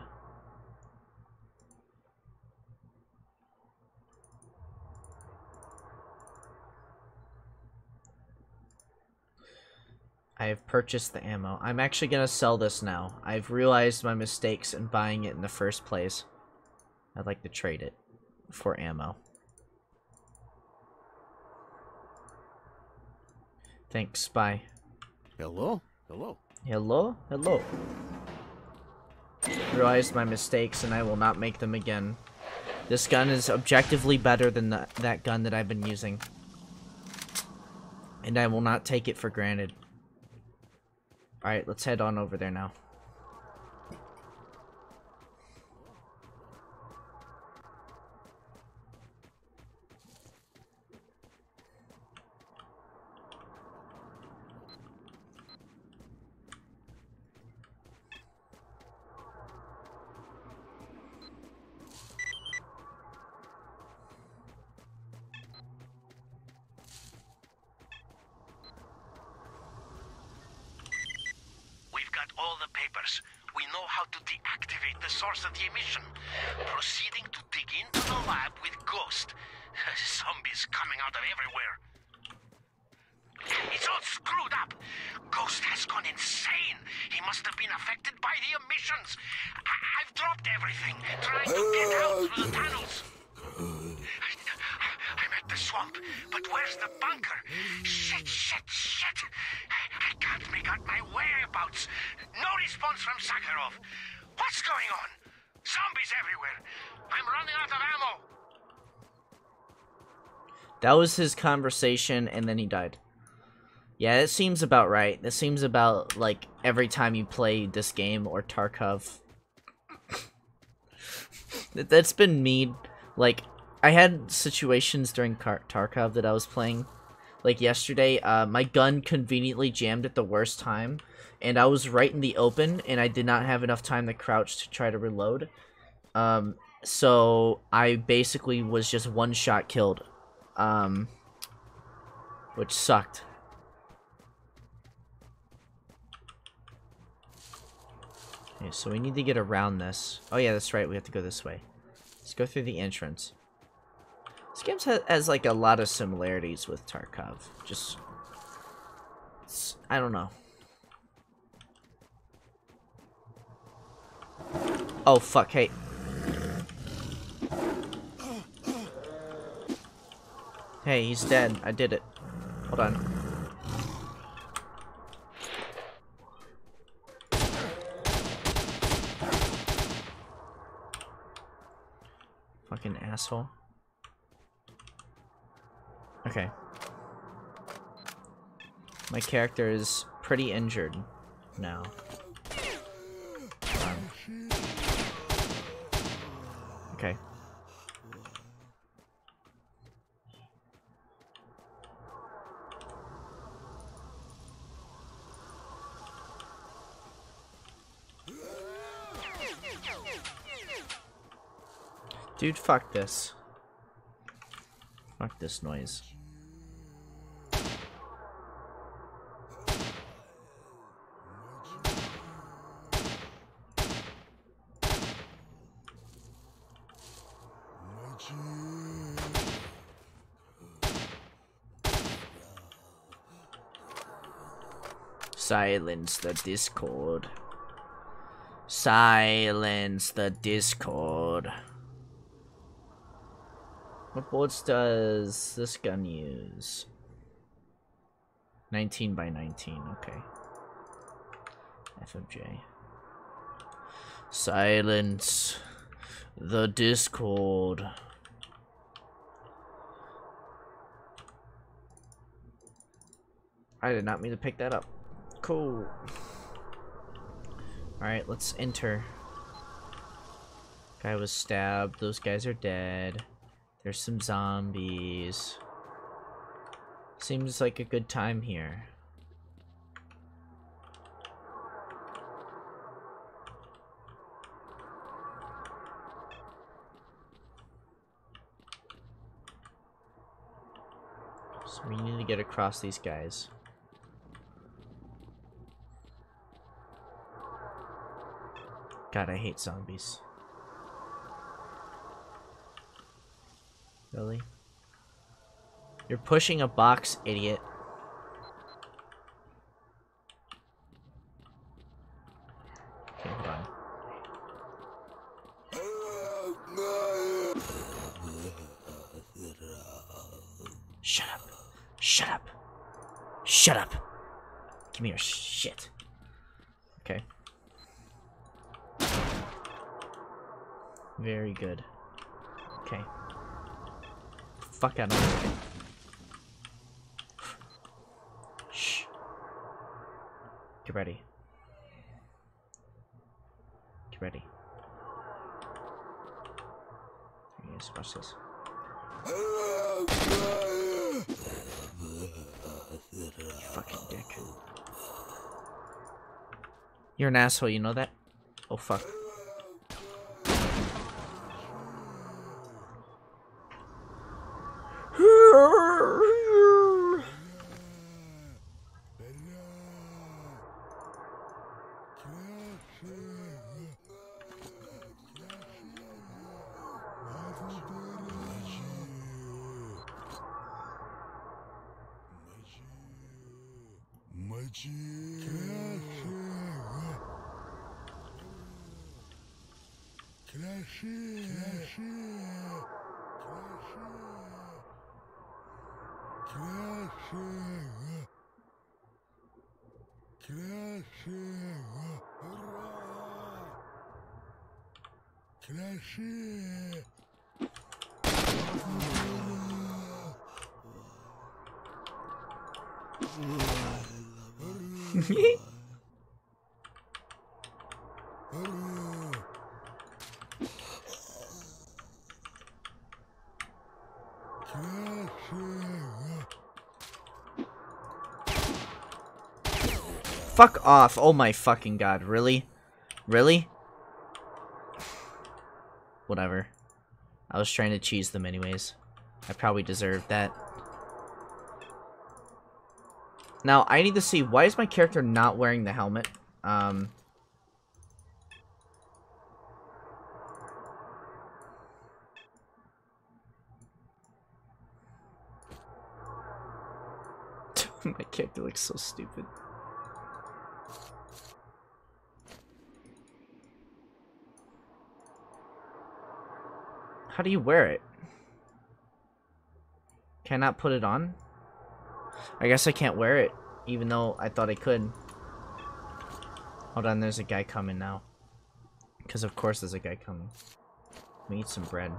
I have purchased the ammo. I'm actually gonna sell this now. I've realized my mistakes in buying it in the first place. I'd like to trade it for ammo. Thanks, bye. Hello? Hello? Hello? Hello. Realized my mistakes and I will not make them again. This gun is objectively better than the, that gun that I've been using. And I will not take it for granted. Alright, let's head on over there now. We've got We know how to deactivate the source of the emission. Proceeding to dig into the lab with Ghost. Zombies coming out of everywhere. It's all screwed up. Ghost has gone insane. He must have been affected by the emissions. I- I've dropped everything, trying to get out through the uh, tunnels. Uh, I'm at the swamp, but where's the bunker? Uh, shit, shit, shit. Make out my whereabouts. No response from Sakharov. What's going on? Zombies everywhere. I'm running out of ammo. That was his conversation, and then he died. Yeah, it seems about right. This seems about, like, every time you play this game or Tarkov. That- That's been me. Like, I had situations during Tarkov that I was playing. Like, yesterday, uh, my gun conveniently jammed at the worst time, and I was right in the open, and I did not have enough time to crouch to try to reload. Um, so I basically was just one shot killed um, which sucked. Okay, so we need to get around this. Oh yeah, that's right, we have to go this way. Let's go through the entrance. This game ha has like a lot of similarities with Tarkov. Just, I don't know. Oh fuck! Hey, Hey, he's dead. I did it. Hold on. Fucking asshole. Okay. My character is pretty injured now. Um, okay. Dude, fuck this. Fuck this noise. Silence the Discord. Silence the Discord. What bullets does this gun use? 19 by 19, okay. FMJ. Silence the Discord. I did not mean to pick that up. Cool. Alright, let's enter. Guy was stabbed. Those guys are dead. There's some zombies. Seems like a good time here. So we need to get across these guys. God, I hate zombies. Really? You're pushing a box, idiot. Shut up. Shut up. Shut up. Give me your shit. Okay. Very good. Okay. Fuck out of my way. Shh. Get ready. Get ready. Yes, watch this. You fucking dick. You're an asshole, you know that? Oh fuck. Fuck off. Oh my fucking god. Really? Really? Whatever. I was trying to cheese them anyways. I probably deserved that. Now, I need to see, why is my character not wearing the helmet? Um... my character looks so stupid. How do you wear it? Can I not put it on? I guess I can't wear it, even though I thought I could. Hold on, there's a guy coming now. Because of course there's a guy coming. Eat some bread.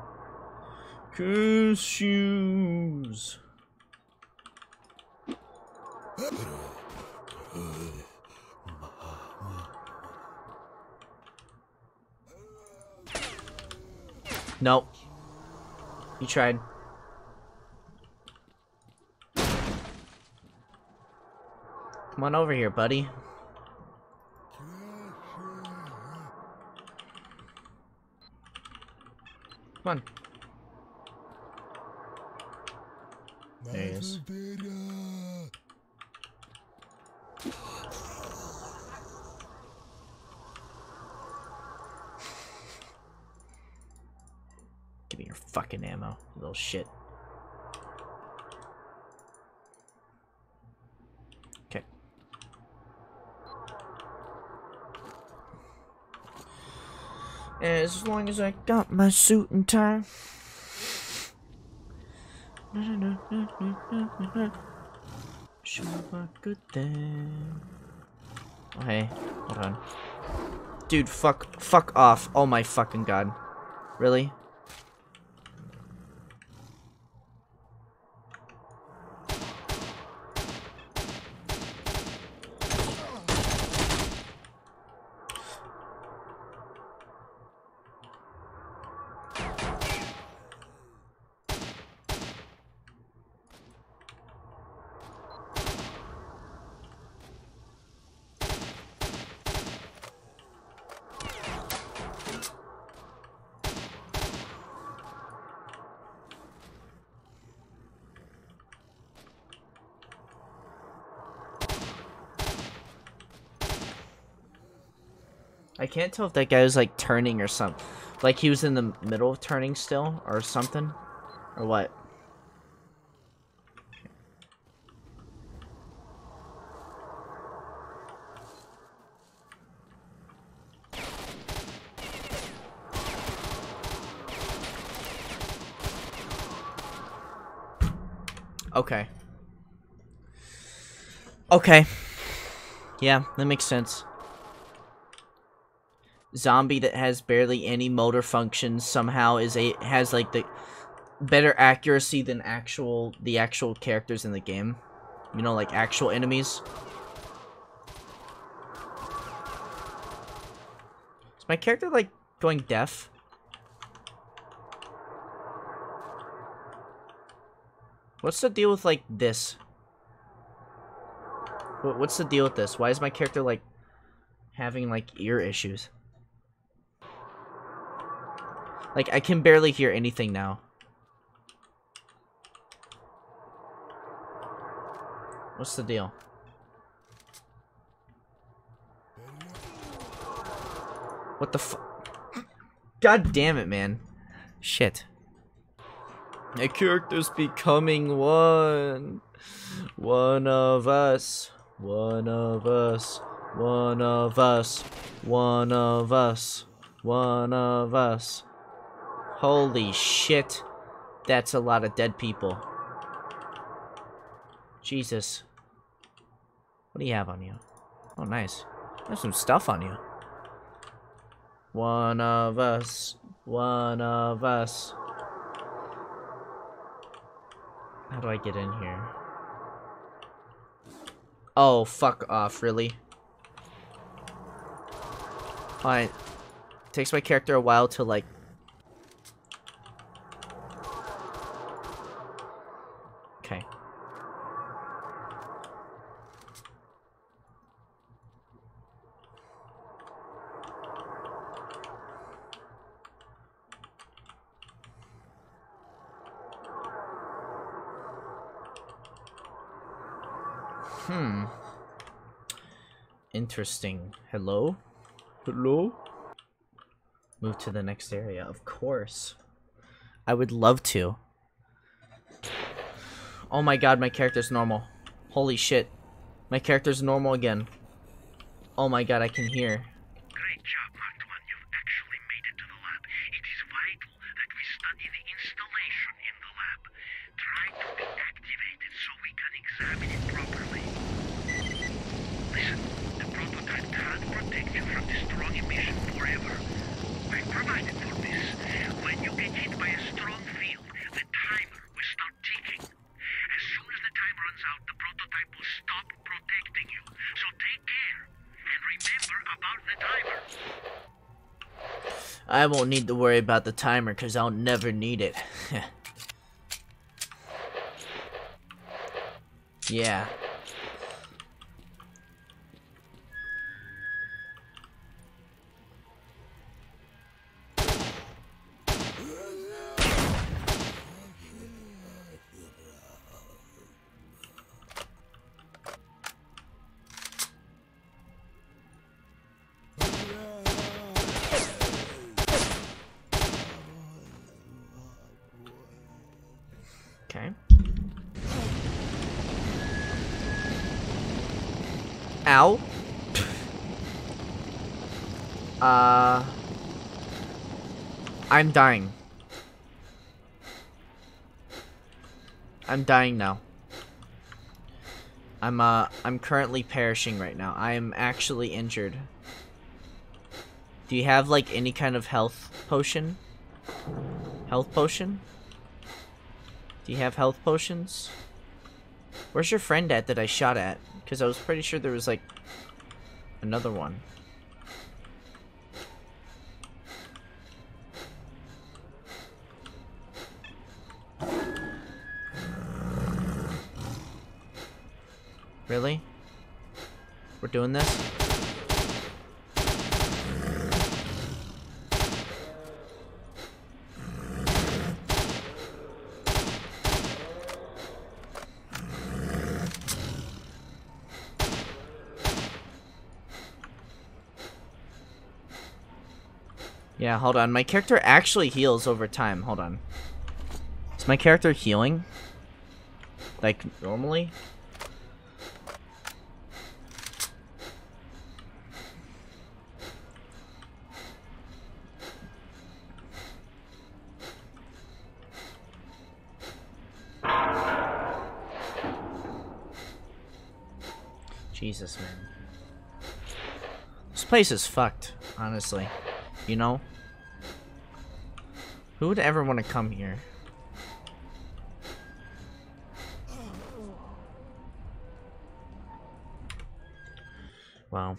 Shoes. Nope. You tried. Come on over here, buddy. Come on. There he is. Give me your fucking ammo, you little shit. Okay. As long as I got my suit and tie. Good. Oh, hey, hold on. Dude, fuck, fuck off. Oh my fucking god. Really? I can't tell if that guy was like turning or something. Like he was in the middle of turning still or something. Or what? Okay. Okay. Yeah, that makes sense. Zombie that has barely any motor functions somehow is a has like the better accuracy than actual the actual characters in the game. You know, like actual enemies. Is my character like going deaf? What's the deal with like this? What's the deal with this? Why is my character like having like ear issues? Like I can barely hear anything now. What's the deal? What the fu- God damn it, man. Shit. My character's becoming one. One of us. One of us. One of us. One of us. One of us. Holy shit. That's a lot of dead people. Jesus. What do you have on you? Oh, nice. Have some stuff on you. One of us. One of us. How do I get in here? Oh, fuck off, really? Fine. Takes my character a while to, like... Okay. Hmm. Interesting. Hello? Hello? Move to the next area, of course. I would love to. Oh my god, my character's normal. Holy shit. My character's normal again. Oh my god, I can hear. Need to worry about the timer because I'll never need it. yeah. I'm dying. I'm dying now. I'm uh I'm currently perishing right now. I am actually injured. Do you have like any kind of health potion? Health potion? Do you have health potions? Where's your friend at that I shot at? Because I was pretty sure there was like another one. Really? We're doing this? Yeah, hold on. My character actually heals over time. Hold on. Is my character healing? Like, normally? Jesus, man. This place is fucked, honestly. You know? Who would ever want to come here? Wow.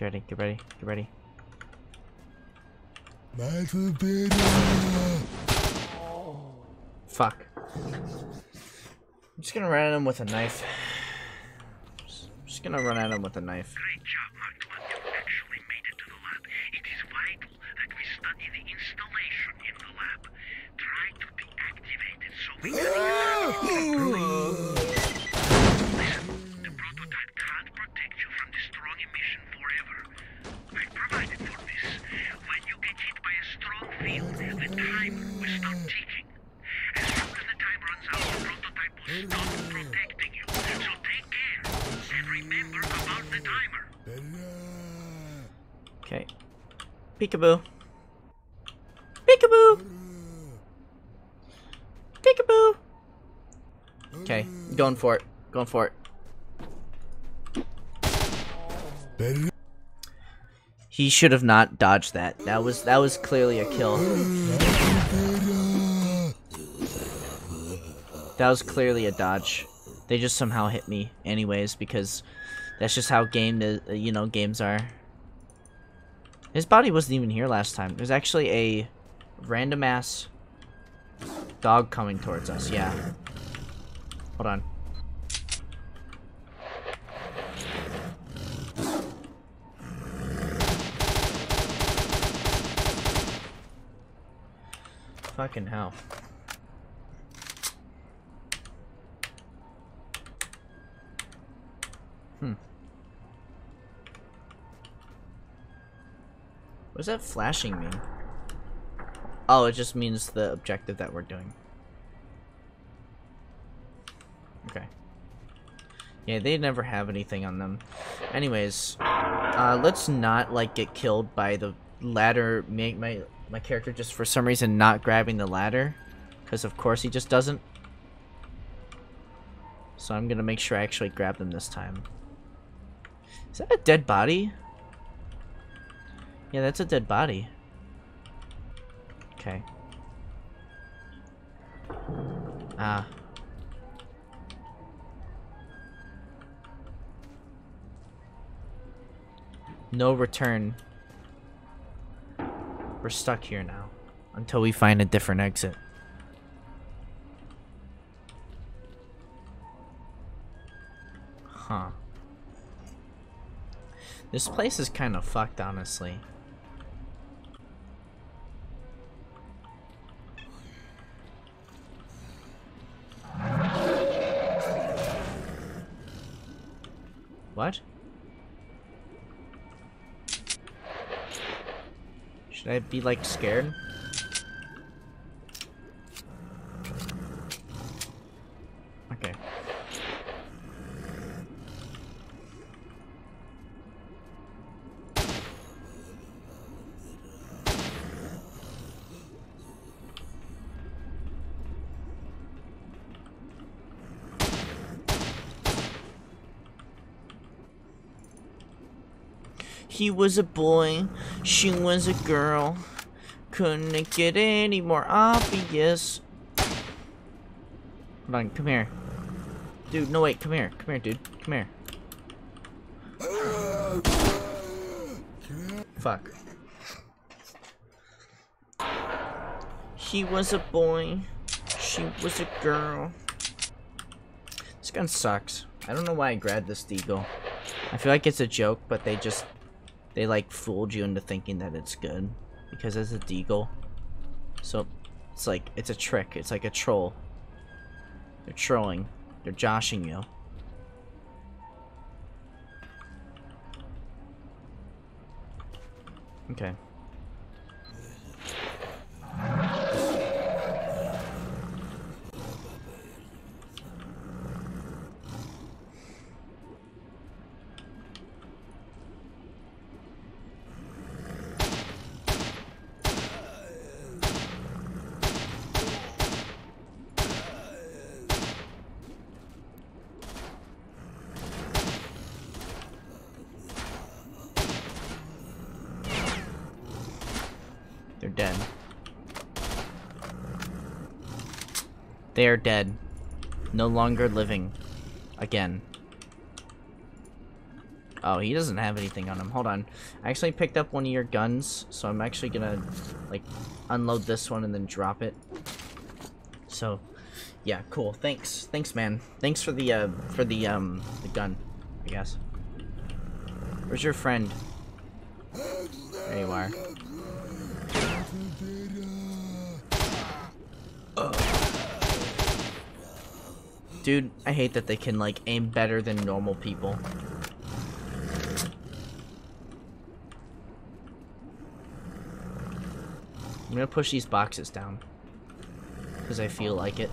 Get ready. Get ready. Get ready. Oh. Fuck. I'm just gonna run at him with a knife. Just- Just gonna run at him with a knife. Okay. Peekaboo. Peekaboo. Peekaboo. Okay, going for it. Going for it. He should have not dodged that. That was that was clearly a kill. That was clearly a dodge. They just somehow hit me anyways because that's just how game is, you know games are. His body wasn't even here last time. There's actually a random ass dog coming towards us. Yeah. Hold on. Fucking hell. What does that flashing mean? Oh, it just means the objective that we're doing. Okay. Yeah, they never have anything on them. Anyways, uh, let's not like get killed by the ladder. Make my my character just for some reason not grabbing the ladder, because of course he just doesn't. So I'm gonna make sure I actually grab them this time. Is that a dead body? Yeah, that's a dead body. Okay. Ah. No return. We're stuck here now. Until we find a different exit. Huh. This place is kind of fucked, honestly. What? Should I be like scared? He was a boy, she was a girl. Couldn't get any more obvious. Hold on, come here. Dude, no wait, come here. Come here, dude. Come here. Fuck. He was a boy. She was a girl. This gun sucks. I don't know why I grabbed this deagle. I feel like it's a joke, but they just they like fooled you into thinking that it's good because it's a deagle. So it's like it's a trick. It's like a troll. They're trolling. They're joshing you. Okay. They are dead. No longer living. Again. Oh, he doesn't have anything on him. Hold on. I actually picked up one of your guns, so I'm actually gonna, like, unload this one and then drop it. So, yeah, cool. Thanks. Thanks, man. Thanks for the, uh, for the, um, the gun, I guess. Where's your friend? There you are. Dude, I hate that they can, like, aim better than normal people. I'm gonna push these boxes down. Because I feel like it.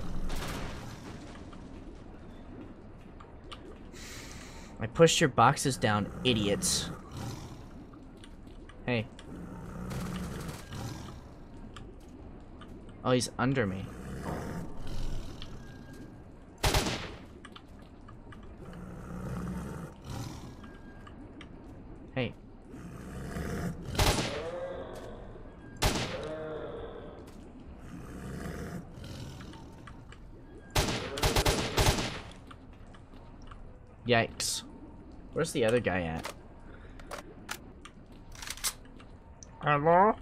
I pushed your boxes down, idiots. Hey. Oh, he's under me. Hey. Yikes. Where's the other guy at? Hello?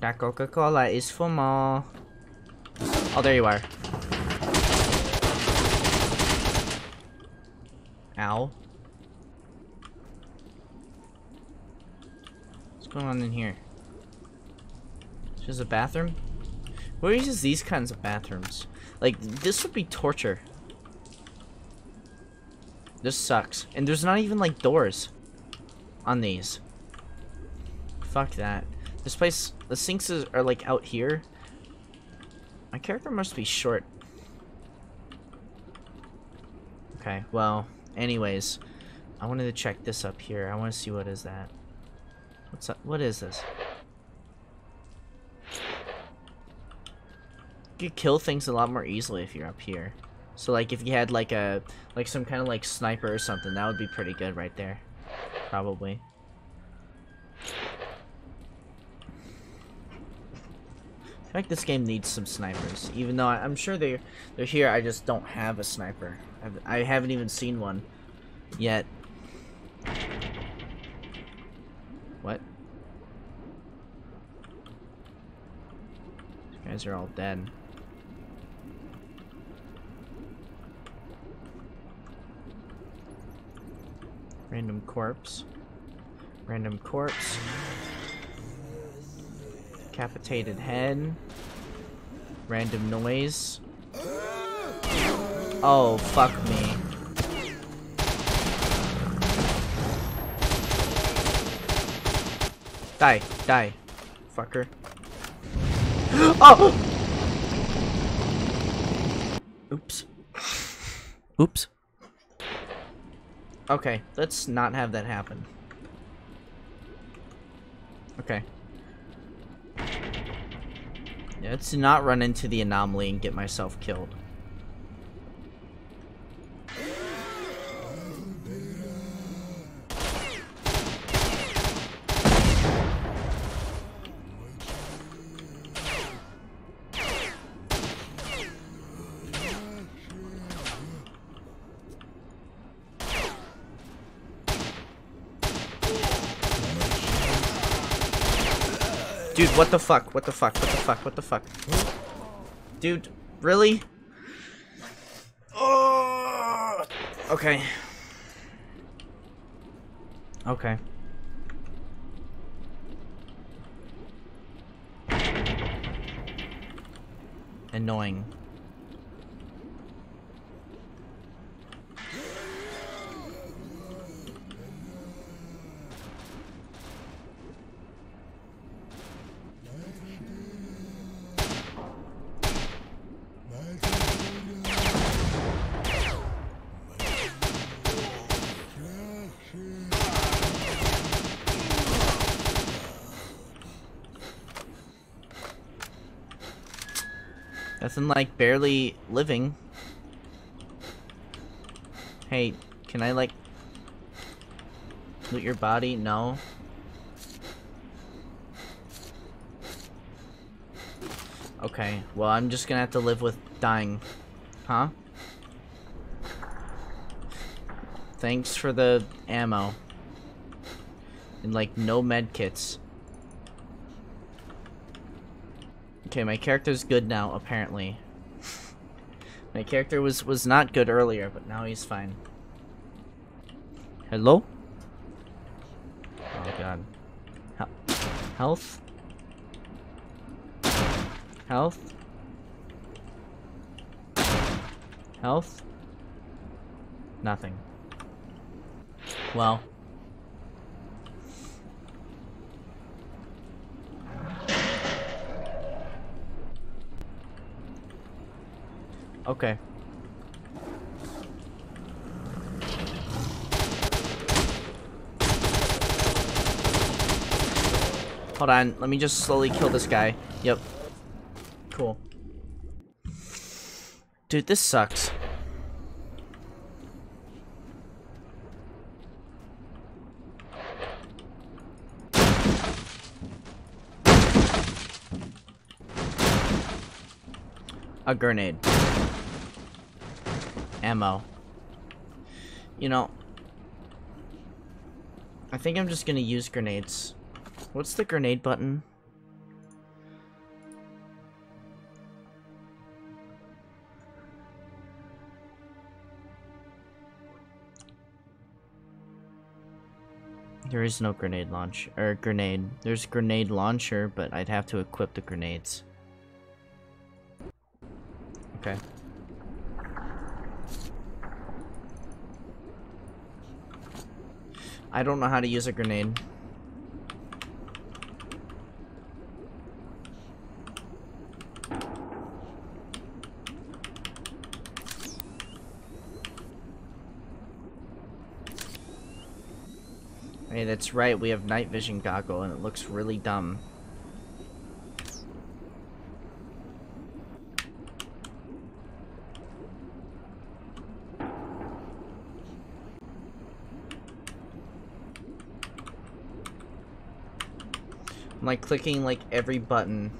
That Coca-Cola is for more. Oh, there you are. Ow. What's going on in here? Is this a bathroom? Who uses these kinds of bathrooms? Like, this would be torture. This sucks. And there's not even, like, doors on these. Fuck that. This place, the sinks is, are, like, out here. My character must be short. Okay, well, anyways. I wanted to check this up here. I want to see what is that. What's up? What is this? You kill things a lot more easily if you're up here. So like if you had like a like some kind of like sniper or something, that would be pretty good right there. Probably. I feel like this game needs some snipers, even though I, I'm sure they're they're here. I just don't have a sniper. I've, I haven't even seen one yet. What? These guys are all dead. Random corpse. Random corpse. Decapitated head. Random noise. Oh, fuck me. Die, die, fucker. oh! Oops. Oops. Okay, let's not have that happen. Okay. Let's not run into the anomaly and get myself killed. What the fuck? What the fuck? What the fuck? What the fuck? Dude, really? Okay. Okay. Annoying. Nothing like barely living. Hey, can I like loot your body? No. Okay, well I'm just gonna have to live with dying. Huh? Thanks for the ammo. And like no med Okay, my character's good now, apparently. my character was was not good earlier, but now he's fine. Hello? Oh god. Hel health? Health? Health? Nothing. Well. Okay. Hold on, let me just slowly kill this guy. Yep. Cool. Dude, this sucks. A grenade. Ammo. You know, I think I'm just gonna use grenades. What's the grenade button? There is no grenade launch or grenade. There's grenade launcher, but I'd have to equip the grenades. Okay. I don't know how to use a grenade. Hey, that's right, we have night vision goggle and it looks really dumb. I'm like clicking like every button.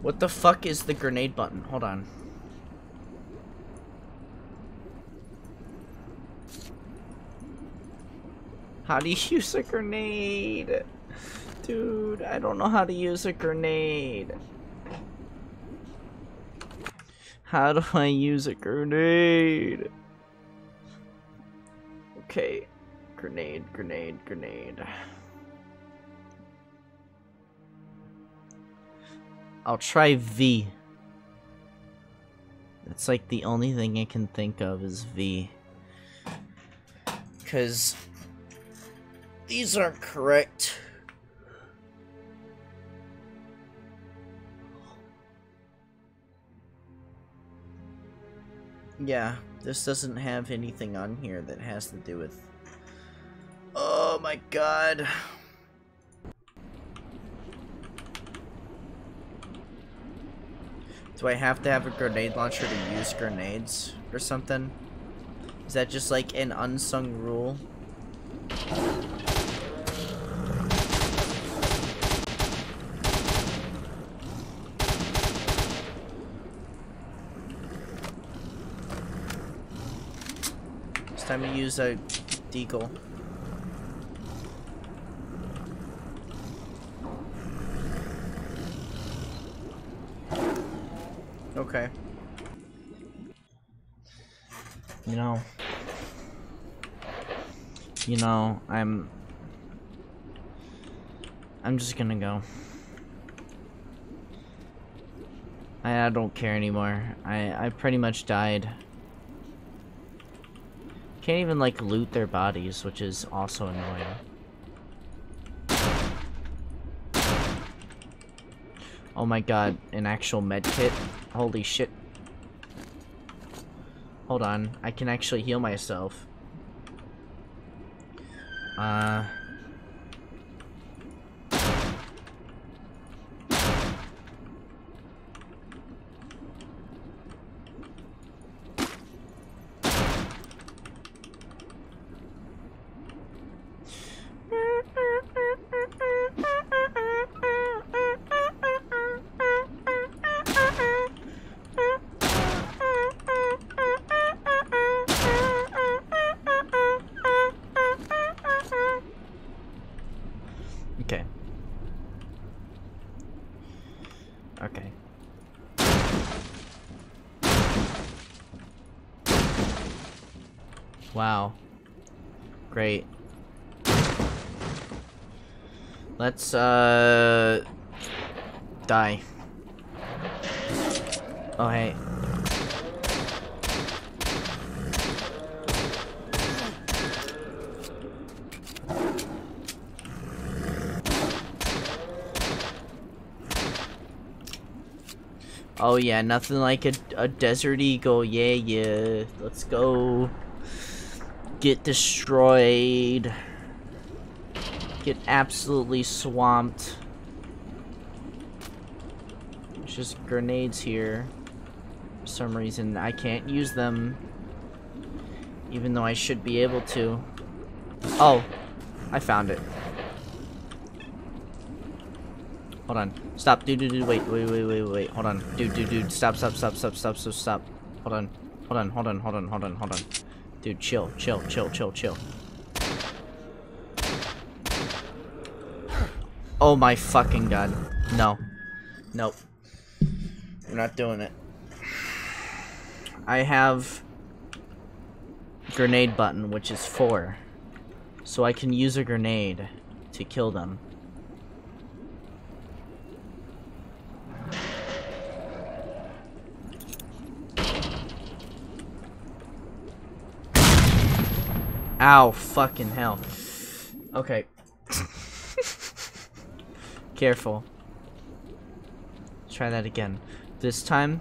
What the fuck is the grenade button? Hold on. How do you use a grenade? Dude, I don't know how to use a grenade. How do I use a grenade? Okay. Grenade, grenade, grenade. I'll try V. That's like the only thing I can think of is V. Because these aren't correct. Yeah, this doesn't have anything on here that has to do with... Oh my god. Do I have to have a grenade launcher to use grenades or something? Is that just like an unsung rule? Time to use a deagle. Okay. You know. You know, I'm... I'm just gonna go. I, I don't care anymore. I, I pretty much died. Can't even, like, loot their bodies, which is also annoying. Oh my god, an actual med kit? Holy shit. Hold on, I can actually heal myself. Uh... Let's, uh... Die. Oh, hey. Oh yeah, nothing like a, a desert eagle. Yeah, yeah. Let's go. Get destroyed. Get absolutely swamped. There's just grenades here. For some reason, I can't use them. Even though I should be able to. Oh, I found it. Hold on. Stop. Dude, dude, dude. Wait, wait, wait, wait, wait. Hold on. Dude, dude, dude. Stop, stop, stop, stop, stop, stop, stop. Hold on. Hold on, hold on, hold on, hold on, hold on. Dude, chill, chill, chill, chill, chill. Oh my fucking god. No. Nope. We're not doing it. I have grenade button, which is four. So I can use a grenade to kill them. Ow, fucking hell. Okay. Careful. Try that again. This time.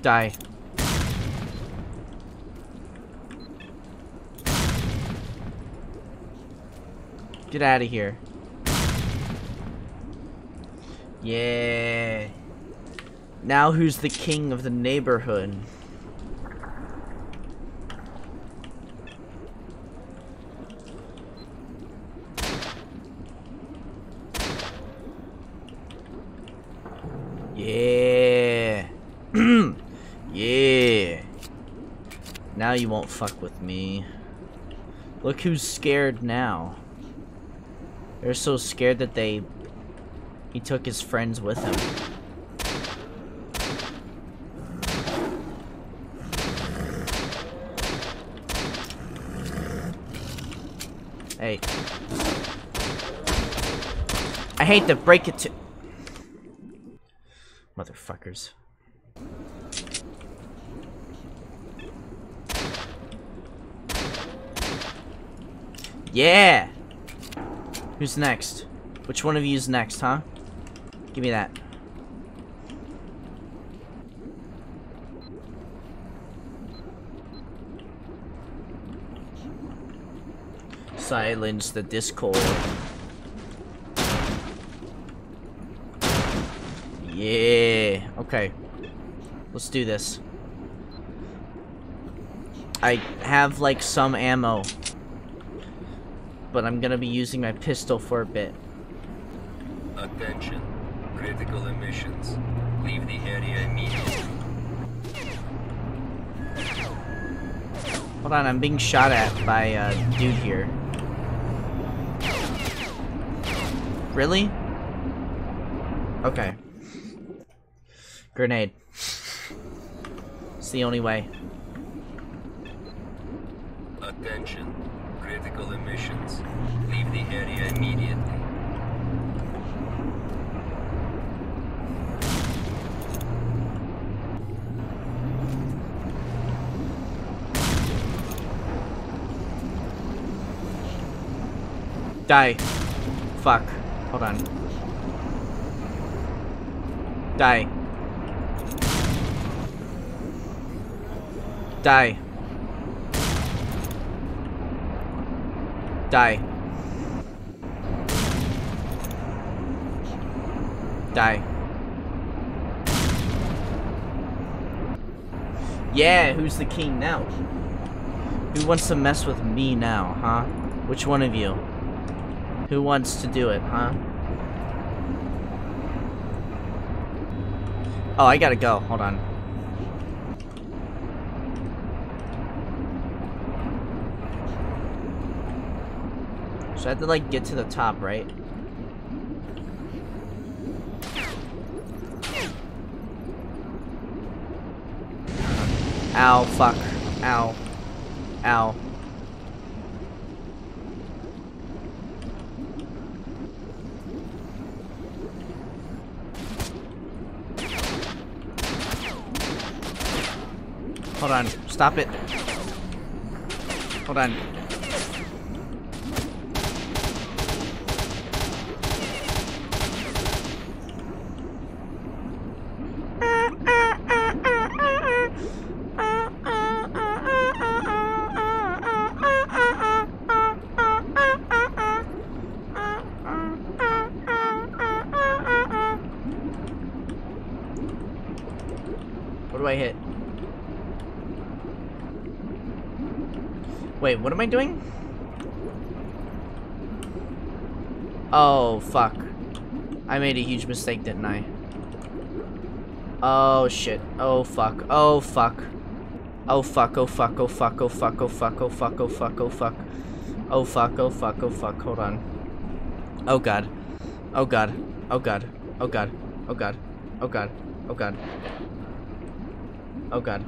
Die. Get out of here. Yeah. Now who's the king of the neighborhood? Yeah. yeah. Now you won't fuck with me. Look who's scared now. They're so scared that they... He took his friends with him. Hey. I hate to break it to... Motherfuckers. Yeah! Who's next? Which one of you is next, huh? Give me that. Silence the Discord. Yeah. Okay. Let's do this. I have, like, some ammo but I'm gonna be using my pistol for a bit. Attention, critical emissions. Leave the area immediately. Hold on, I'm being shot at by a dude here. Really? Okay. Grenade. It's the only way. Die. Fuck. Hold on. Die. Die. Die. Die. Yeah, who's the king now? Who wants to mess with me now, huh? Which one of you? Who wants to do it, huh? Oh, I gotta go. Hold on. So I have to, like, get to the top, right? Ow, fuck. Ow. Ow. Hold on. Stop it. Hold on. What do I hit? Wait, what am I doing? Oh, fuck. I made a huge mistake, didn't I? Oh, shit. Oh, fuck. Oh, fuck. Oh, fuck. Oh, fuck. Oh, fuck. Oh, fuck. Oh, fuck. Oh, fuck. Oh, fuck. Oh, fuck. Oh, fuck. Oh, fuck. Oh, fuck. Hold on. Oh, God. Oh, God. Oh, God. Oh, God. Oh, God. Oh, God. Oh, God. Oh, God.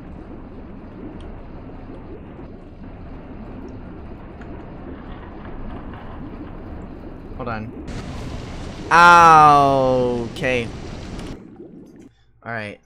Hold on. Ow. Okay. All right.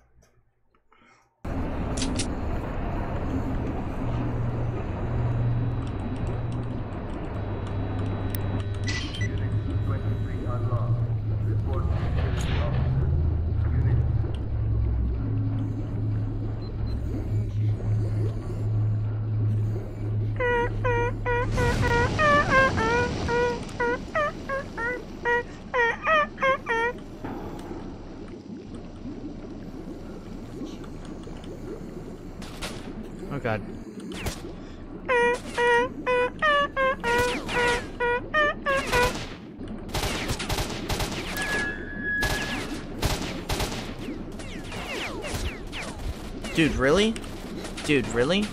Oh god. Dude, really? Dude, really?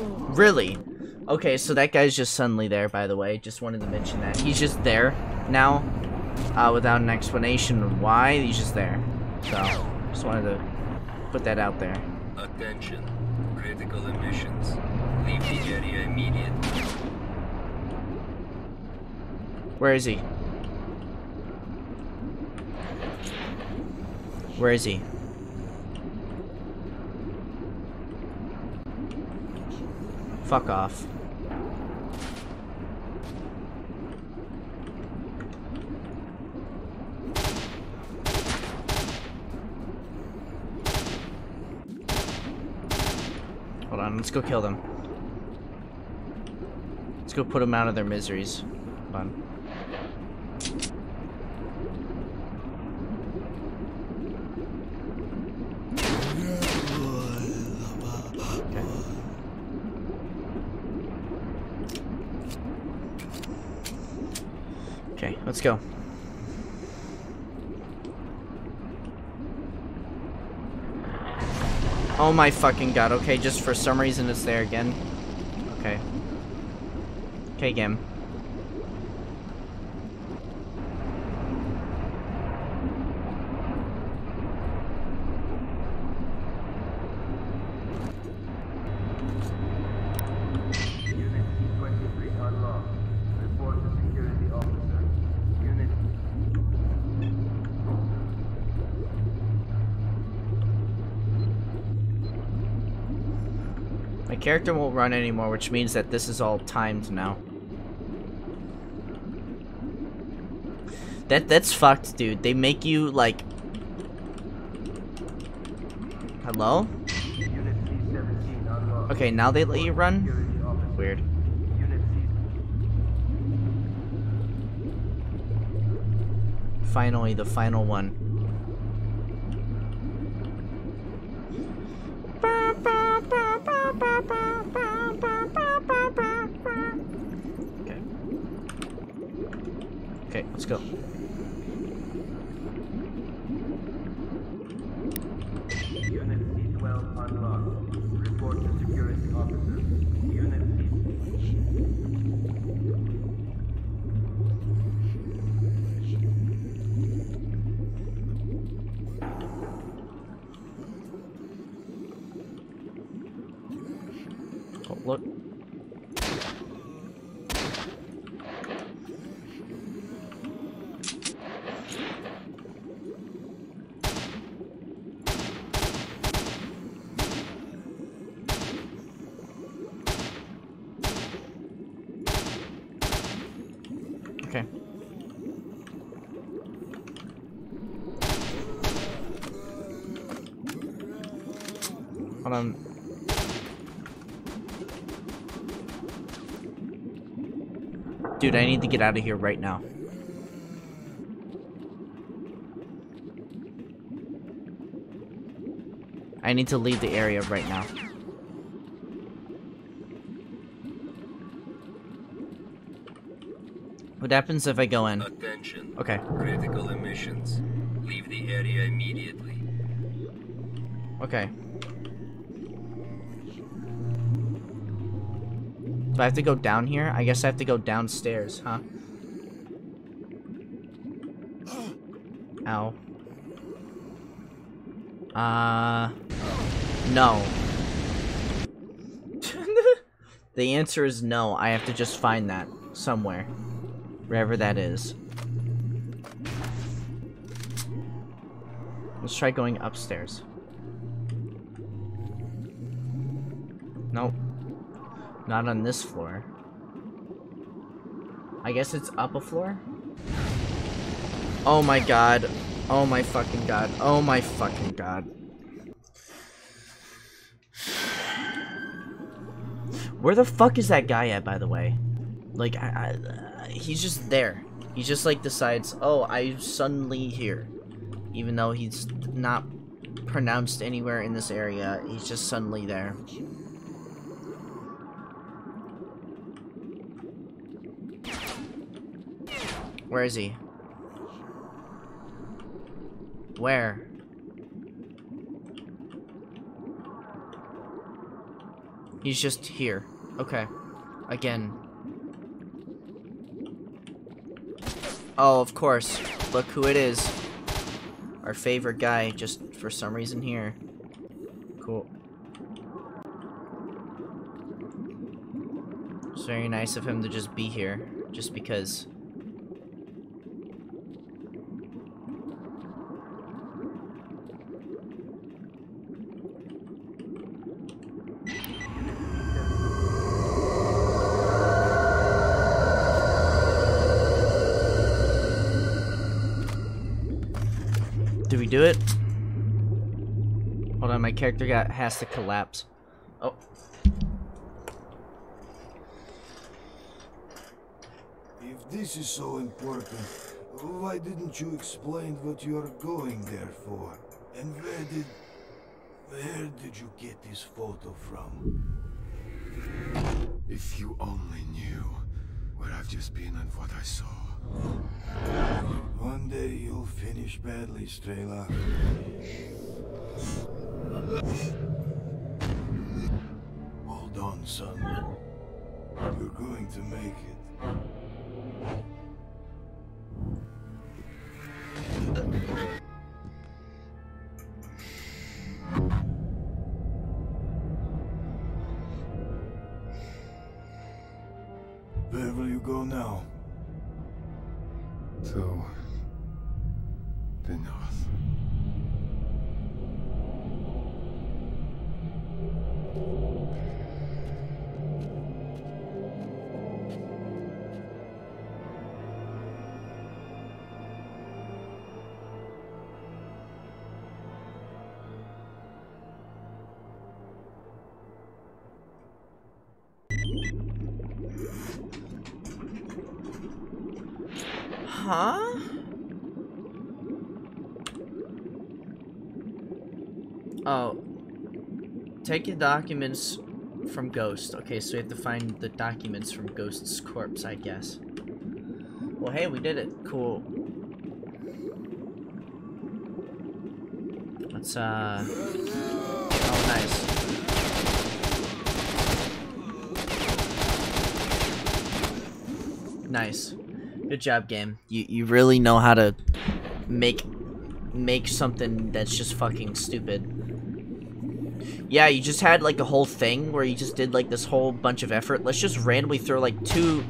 Really? Okay, so that guy's just suddenly there, by the way. Just wanted to mention that. He's just there now, uh, without an explanation of why. He's just there. So, just wanted to put that out there. Attention. Critical emissions. Leave the area immediately. Where is he? Where is he? Fuck off. Hold on, let's go kill them. Let's go put them out of their miseries. Hold on. Okay. Okay, let's go. Oh my fucking god, okay, just for some reason it's there again. Okay. Okay. Okay, game. Character won't run anymore, which means that this is all timed now. That that's fucked, dude. They make you like Hello? Unit C17 unlocked. Okay, now they let you run? Weird. Finally, the final one. Okay. Okay, let's go. Hold on. Dude, I need to get out of here right now. I need to leave the area right now. What happens if I go in? Attention. Okay. Critical emissions. Leave the area immediately. Okay. Do I have to go down here? I guess I have to go downstairs, huh? Ow. Uh... No. the answer is no. I have to just find that somewhere. Wherever that is. Let's try going upstairs. Not on this floor. I guess it's up a floor? Oh my god. Oh my fucking god. Oh my fucking god. Where the fuck is that guy at, by the way? Like, I, I, uh, he's just there. He just, like, decides, oh, I'm suddenly here. Even though he's not pronounced anywhere in this area, he's just suddenly there. Where is he? Where? He's just here. Okay. Again. Oh, of course. Look who it is. Our favorite guy, just for some reason here. Cool. It's very nice of him to just be here, just because. Do it? Hold on, my character got has to collapse. Oh. If this is so important, why didn't you explain what you're going there for? And where did... Where did you get this photo from? If you only knew where I've just been and what I saw. One day you'll finish badly, Strelok. Hold on, son. You're going to make it. Where will you go now? To the north. Huh? Oh. Take the documents from Ghost. Okay, so we have to find the documents from Ghost's corpse, I guess. Well, hey, we did it. Cool. Let's, uh... Oh, nice. Nice. Good job, game. You you really know how to make make something that's just fucking stupid. Yeah, you just had like a whole thing where you just did like this whole bunch of effort. Let's just randomly throw like two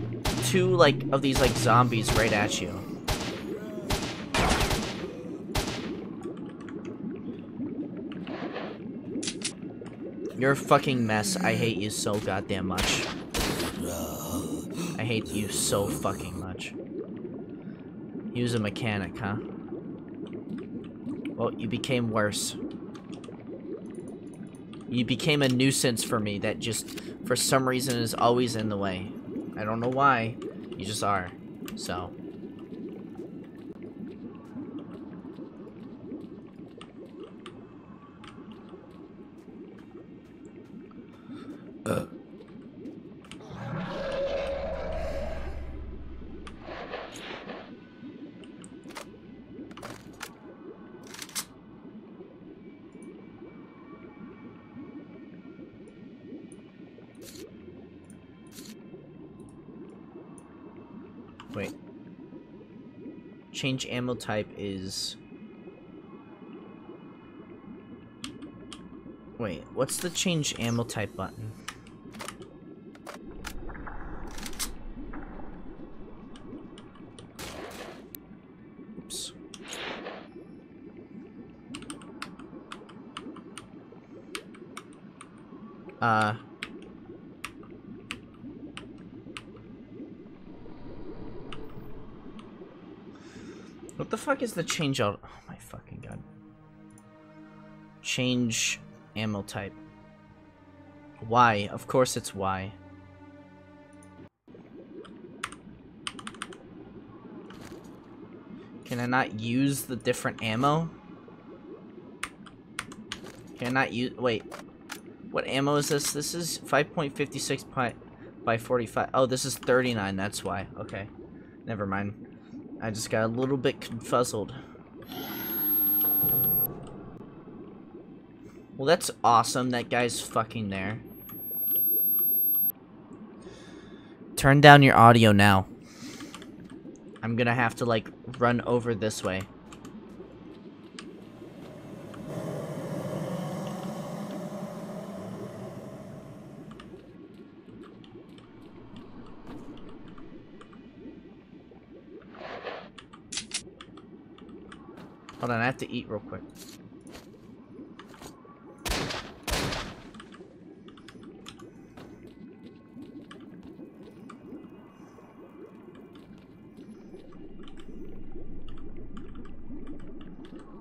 two like of these like zombies right at you. You're a fucking mess. I hate you so goddamn much. I hate you so fucking was a mechanic, huh? Well, you became worse. You became a nuisance for me that just, for some reason, is always in the way. I don't know why. You just are. So. Change ammo type is... Wait, what's the change ammo type button? Oops. Uh... fuck is the change out? Oh my fucking god. Change ammo type. Why? Of course it's Y. Can I not use the different ammo? Can I not use- wait. What ammo is this? This is 5.56 by, by 45. Oh, this is 39, that's why. Okay. Never mind. I just got a little bit confuzzled. Well, that's awesome. That guy's fucking there. Turn down your audio now. I'm gonna have to, like, run over this way. Hold on, I have to eat real quick.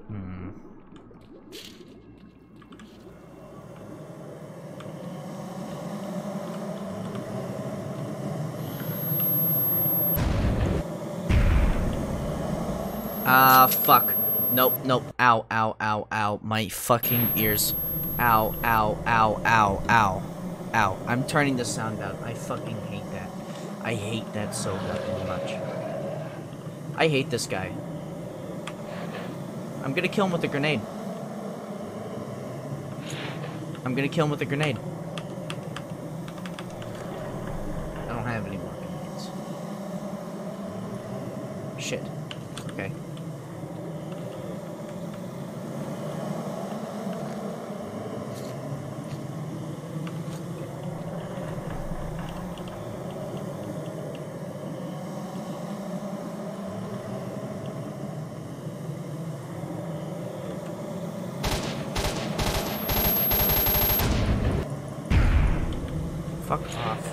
Hmm. Ah, fuck. Nope, nope. Ow, ow, ow, ow. My fucking ears. Ow, ow, ow, ow, ow. Ow. I'm turning the sound down. I fucking hate that. I hate that so fucking much. I hate this guy. I'm gonna kill him with a grenade. I'm gonna kill him with a grenade. I don't have any more grenades. Shit. Okay. Fuck off.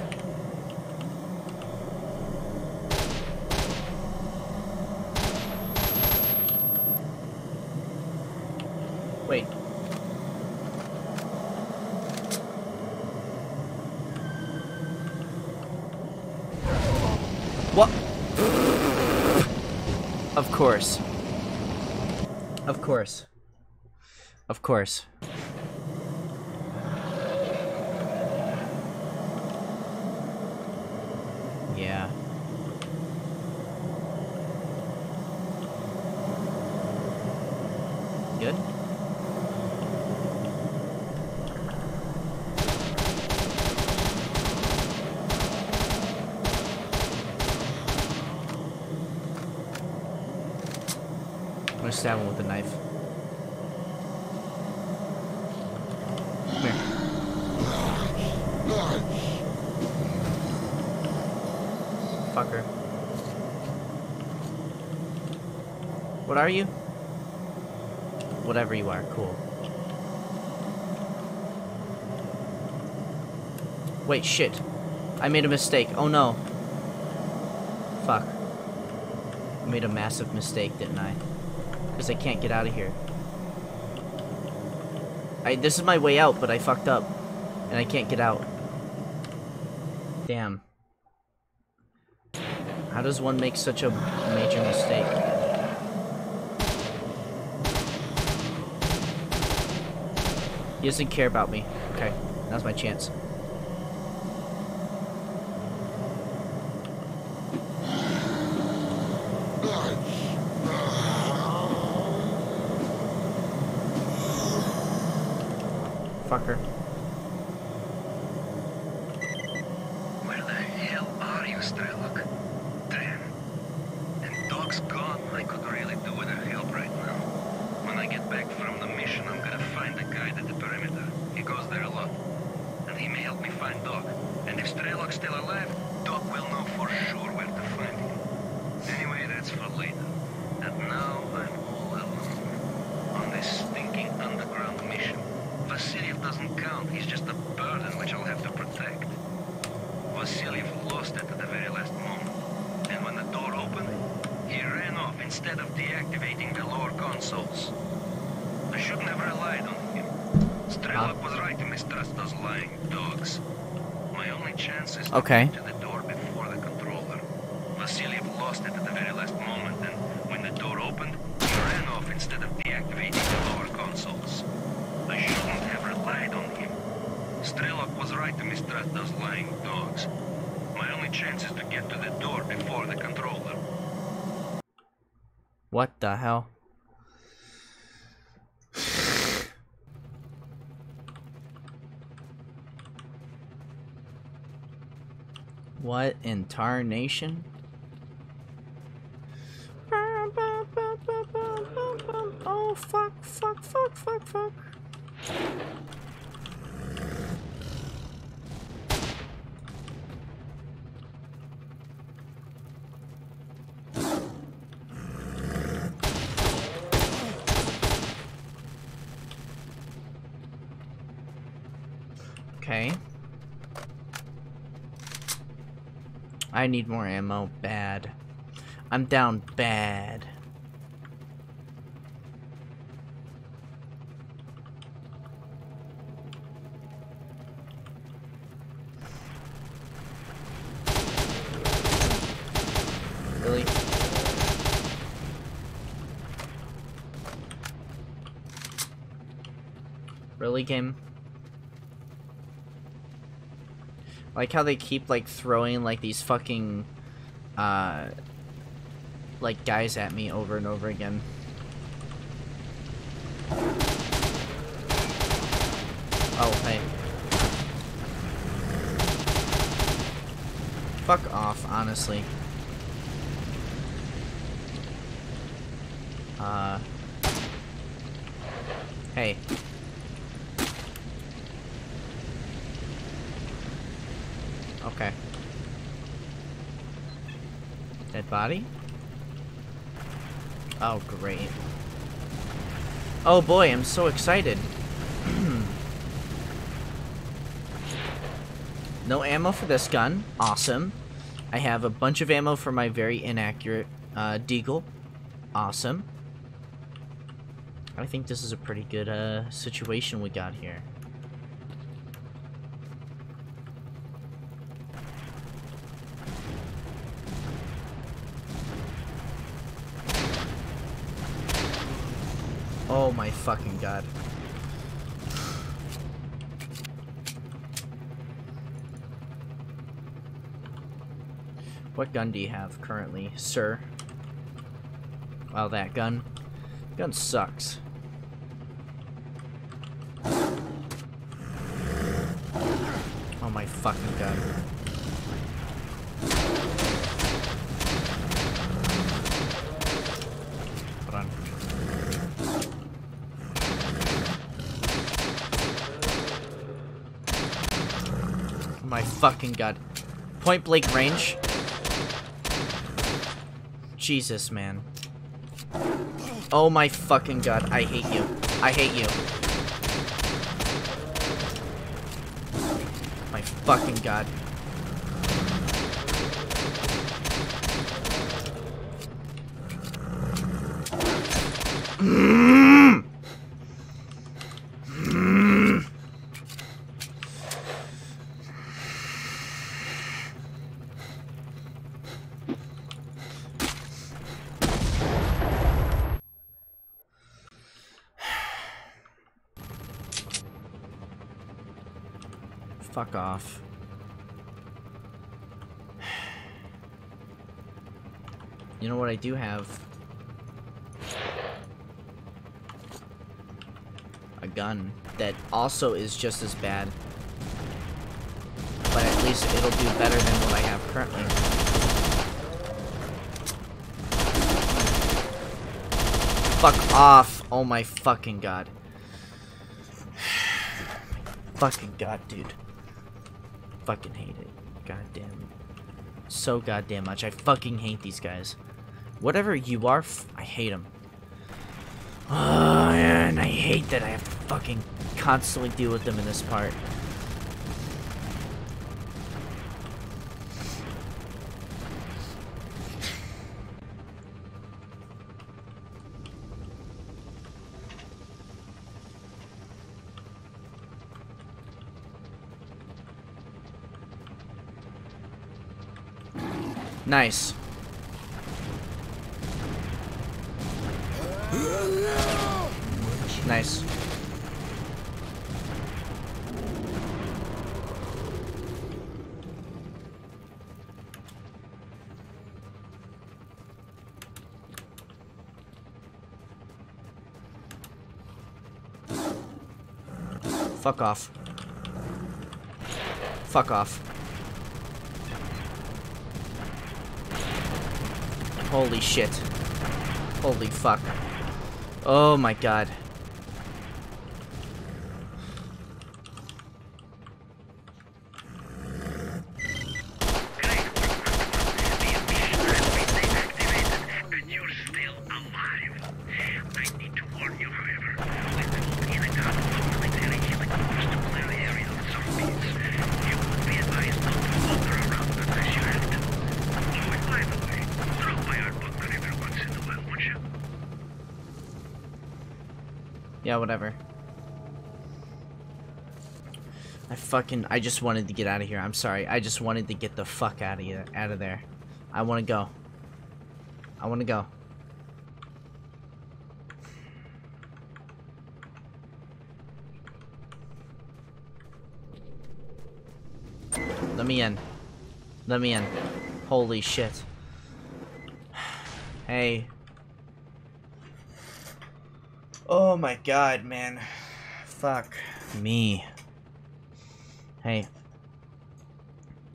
Wait. What? Of course. Of course. Of course. Yeah. Good? I'm gonna stab him with a knife. Come here. Fucker. What are you? Whatever you are, cool. Wait, shit. I made a mistake. Oh no. Fuck. I made a massive mistake, didn't I? Because I can't get out of here. I this is my way out, but I fucked up. And I can't get out. Damn. How does one make such a major mistake? He doesn't care about me. Okay, that's my chance. Fucker. Where the hell are you, Strelok? Damn. And Doc's gone. I could really do with her help right now. When I get back from the mission, I'm gonna find the guide at the perimeter. He goes there a lot. And he may help me find Doc. And if Strelok's still alive, Doc will know for sure where to find him. Anyway, that's for later. And now I'm all alone. On this stinking underground mission. Vasiliev doesn't count. He's just a burden which I'll have to protect. Vasiliev lost it at the very last moment. And when the door opened, he ran off instead of deactivating the lower consoles. I shouldn't have relied on him. Strelok was right to mistrust those lying dogs. My only chance is to Okay. get to the door before the controller. Vasiliev lost it at the very last moment, and when the door opened, he ran off instead of deactivating the lower consoles. I shouldn't have relied on him. Strelok was right to mistrust those lying dogs. My only chance is to get to the door before the controller. What the hell? What Nation. Oh fuck, fuck, fuck, fuck, fuck. Okay. I need more ammo. Bad. I'm down bad. Really? Really, game? Like how they keep like throwing like these fucking uh like guys at me over and over again. Oh, hey. fuck off, honestly. Uh. Hey. Okay. Dead body? Oh, great. Oh boy, I'm so excited. no ammo for this gun. Awesome. I have a bunch of ammo for my very inaccurate uh, Deagle. Awesome. I think this is a pretty good uh, situation we got here. Oh my fucking god. What gun do you have currently, sir? Well, that gun. Gun sucks. Oh my fucking god. Run. Oh my fucking god. Point blank range. Jesus, man. Oh my fucking god, I hate you. I hate you. My fucking god. Mm. Mm. Fuck off. You know what I do have? A gun that also is just as bad. But at least it'll do better than what I have currently. Fuck off! Oh my fucking god. fucking god, dude. Fucking hate it. Goddamn. So goddamn much. I fucking hate these guys. Whatever you are, I hate them. Oh, and I hate that I have to fucking constantly deal with them in this part. Nice. Nice. Fuck off. Fuck off. Holy shit. Holy fuck. Oh my god. Yeah, whatever. I fucking I just wanted to get out of here. I'm sorry. I just wanted to get the fuck out of here, out of there. I want to go. I want to go. Let me in. Let me in. Holy shit. Hey. Oh my god, man. Fuck me. Hey.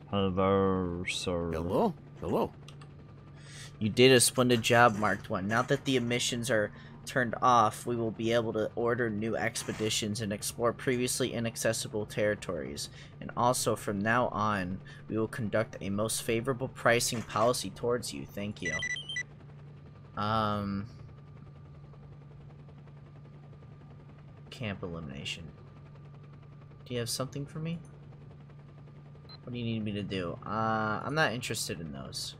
Hello, sir. Hello? Hello? You did a splendid job, Marked One. Now that the emissions are turned off, we will be able to order new expeditions and explore previously inaccessible territories. And also, from now on, we will conduct a most favorable pricing policy towards you. Thank you. Um... Camp elimination. Do you have something for me? What do you need me to do? Uh, I'm not interested in those.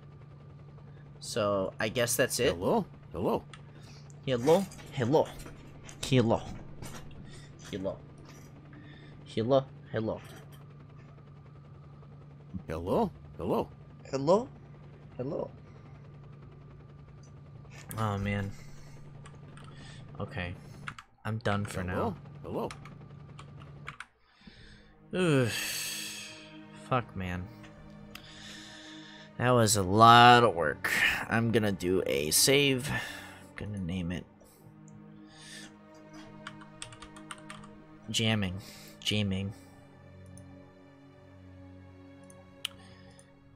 So, I guess that's it. Hello? Hello? Hello? Hello. Hello. Hello. Hello. Hello. Hello? Hello? Hello? Hello. Oh, man. Okay. I'm done for Hello? Hello? now. Ugh. Fuck, man. That was a lot of work. I'm gonna do a save. I'm gonna name it jamming, jamming.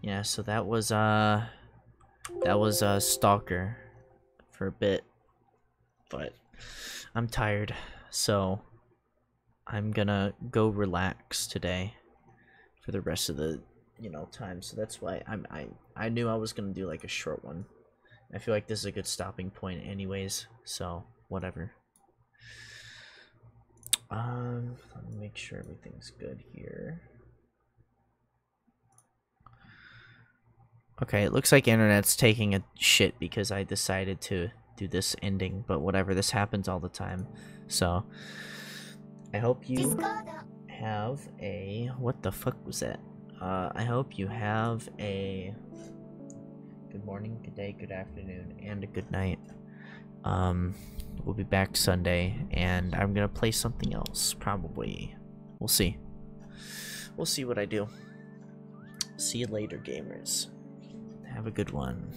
Yeah, so that was uh, that was uh, stalker for a bit, but I'm tired, so I'm gonna go relax today for the rest of the you know time. So that's why I'm I I knew I was gonna do like a short one. I feel like this is a good stopping point, anyways. So whatever. Um, let me make sure everything's good here. Okay, it looks like internet's taking a shit because I decided to do this ending, but whatever, this happens all the time. So, I hope you have a... What the fuck was that? Uh, I hope you have a good morning, good day, good afternoon, and a good night. Um, we'll be back Sunday, and I'm gonna play something else, probably. We'll see. We'll see what I do. See you later, gamers. Have a good one.